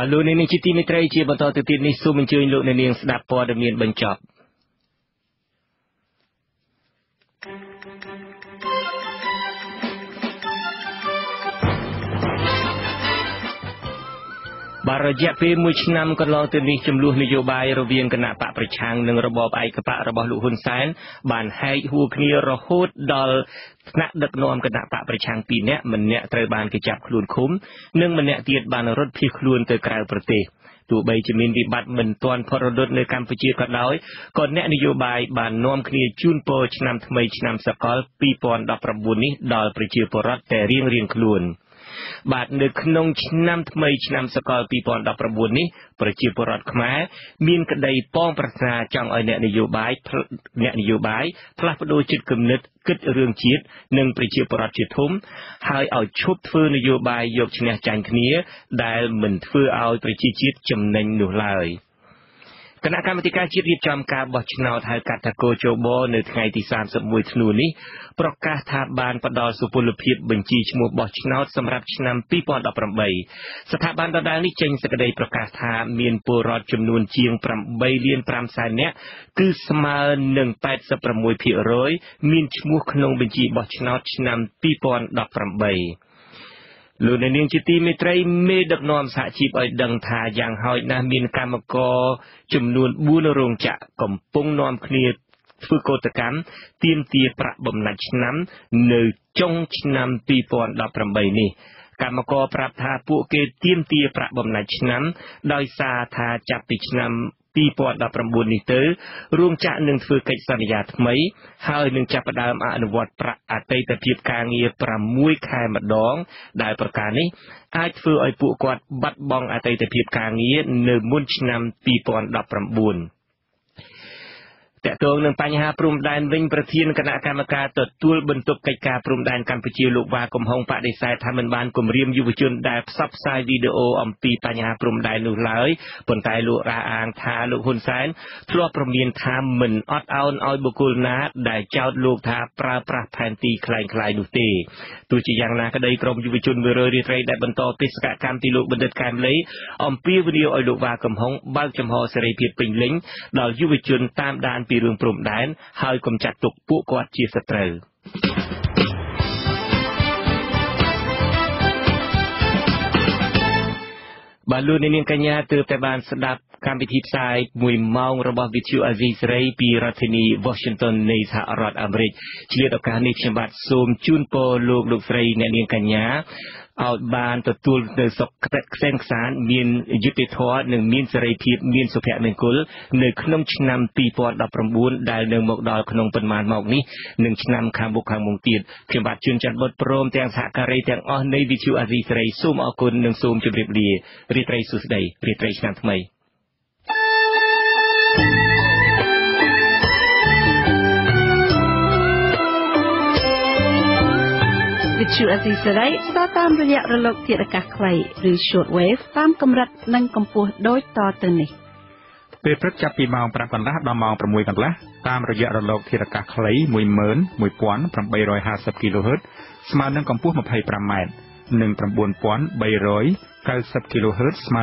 [SPEAKER 18] បាទលោកនាងជាទីមេត្រីជាបន្តទៅទៀតនេះសូមអញ្ជើញលោកនាងស្ដាប់ព័ត៌មានបញ្ចប់
[SPEAKER 1] បាទរយៈពេល1ឆ្នាំកន្លងទៅនេះចំនួននយោបាយរវាងគណៈបកប្រឆាំងនិងរបបឯកបករបស់លោកហ៊ុនសែនបានហែកហួរគ្នារហូតដល់ថ្នាក់ដឹកនាំគណៈបកប្រឆាំង2នាក់ម្នាក់ត្រូវបានគេចាប់ខ្លួនឃុំនិងម្នាក់ទៀតបានរត់ភៀសខ្លួនទៅក្រៅប្រទេសទោះបីជាមានវិបត្តិមិនទាន់ផុតរលត់នៅកម្ពុជាក៏ដោយក៏អ្នកនយោបាយបាននាំគ្នាជូនពរឆ្នាំថ្មីឆ្នាំសកល2019នេះដល់ប្រជាពលរដ្ឋតែរៀងៗខ្លួន។ បាទនៅក្នុងឆ្នាំថ្មីឆ្នាំសកល2019នេះប្រជាពលរដ្ឋខ្មែរមានក្តីប៉ងប្រាថ្នាចង់ឲ្យអ្នកនយោបាយអ្នកនយោបាយផ្លាស់ប្ដូរចិត្តគំនិតគិតរឿងជាតិនិងប្រជាពលរដ្ឋជាធំហើយឲ្យឈប់ធ្វើនយោបាយយកឈ្នះចាញ់គ្នា ដែលមិនធ្វើឲ្យប្រជាជាតិចំណេញនោះឡើយ។ គណៈកម្មាធិការជាតិរៀបចំការបោះឆ្នោតហៅកាត់ថាកោជបនៅថ្ងៃទី31ធ្នូនេះប្រកាសថាបានផ្ដល់សុពលភាពបញ្ជីឈ្មោះបោះឆ្នោតសម្រាប់ឆ្នាំ2018ស្ថាប័នដដែលនេះចេញសេចក្តីប្រកាសថាមានពលរដ្ឋចំនួនជាង8លាន5សែននាក់គឺស្មើនឹង86%មានឈ្មោះក្នុងបញ្ជីបោះឆ្នោតឆ្នាំ2018 លោកអ្នកនាងជាទីមេត្រីមេដឹកនាំសហជីពឲ្យដឹងថាយ៉ាងហោចណាស់មានកម្មករចំនួន4រោងចក្រកំពុងនាំគ្នាធ្វើកោតកម្មទាមទារប្រាក់បំណាច់ឆ្នាំ នៅចុងឆ្នាំ2018នេះកម្មករប្រាប់ថាពួកគេទាមទារប្រាក់បំណាច់ឆ្នាំ ដោយសារថាចាប់ពីឆ្នាំ 2019នេះទៅរោងចក្រនឹងធ្វើកិច្ចសន្យាថ្មី ហើយនឹងចាប់ផ្ដើមអនុវត្តប្រាក់អតីតភាពការងារ6ខែម្ដង ដែលប្រការនេះអាចធ្វើឲ្យពួកគាត់បាត់បង់អតីតភាពការងារនៅមុនឆ្នាំ2019 តកតងនឹងបញ្ហាព្រំដែនវិញប្រធានគណៈកម្មការទទួលបន្ទុកកិច្ចការព្រំដែនកម្ពុជាលោកវ៉ាកំហុងបដិសេធថាមិនបានគម្រាមយុវជនដែលផ្សព្វផ្សាយវីដេអូអំពីបញ្ហាព្រំដែននោះឡើយប៉ុន្តែលោករាអាងថាលោកហ៊ុនសែនធ្លាប់ប្រមានថាមិនអត់ឱនឲ្យបុគ្គលណាដែលចោទលោកថាប្រើប្រាស់ផែនទីคล้ายៗនោះទេទោះជាយ៉ាងណាក្តីក្រមយុវជនមួយរយរាត្រីដែលបន្តបេសកកម្មទីលោកបណ្ឌិតកែមលីអំពាវនាវឲ្យលោកវ៉ាកំហុងបើកចំហសេរីភាពពេញលេញដល់យុវជនតាមដានពី រឿងព្រំដែនហើយកុំចាត់ទុកពួកគាត់ជាសត្រូវបាទលោកនាងកញ្ញាទើបតែបានស្ដាប់កម្មវិធីផ្សាយ1ម៉ោងរបស់ Vithu Azizi សេរីពីរដ្ឋធានី Washington នៃសហរដ្ឋអាមេរិកឆ្លៀតឱកាសនេះខ្ញុំបាទសូមជូនពរលោកលោកស្រីអ្នកនាងកញ្ញា ឲ្យបានទទួលនៅសុខខ្សែនខ្សានមានយុត្តិធម៌និងមានសេរីភាពមានសុភមង្គលនៅក្នុងឆ្នាំ2019ដែលនៅមកដល់ក្នុងប៉ុន្មានមកនេះនិងឆ្នាំខាងមុខខាងមុខទៀតខ្ញុំបាទជួនច័ន្ទបុតព្រមទាំងសហការីទាំងអស់នៃវិទ្យុអាស៊ីសេរីសូមអរគុណនិងសូមជម្រាបលារីត្រីសុស្ដីរីត្រីឆ្នាំថ្មី
[SPEAKER 8] ទ្យុអស៊ីសេរីផ្សាយតាមរយៈរលកធាតុអាកាសខ្លីឬ short wave តាមកម្រិតនិងកម្ពស់ដូចតទៅនេះ
[SPEAKER 13] ពេលព្រឹកចាប់ពីម៉ោង5កន្លះដល់ម៉ោង6កន្លះតាមរយៈរលកធាតុអាកាសខ្លី11850 kHz ស្មើនឹងកម្ពស់ 25m និង9390 kHz ស្មើ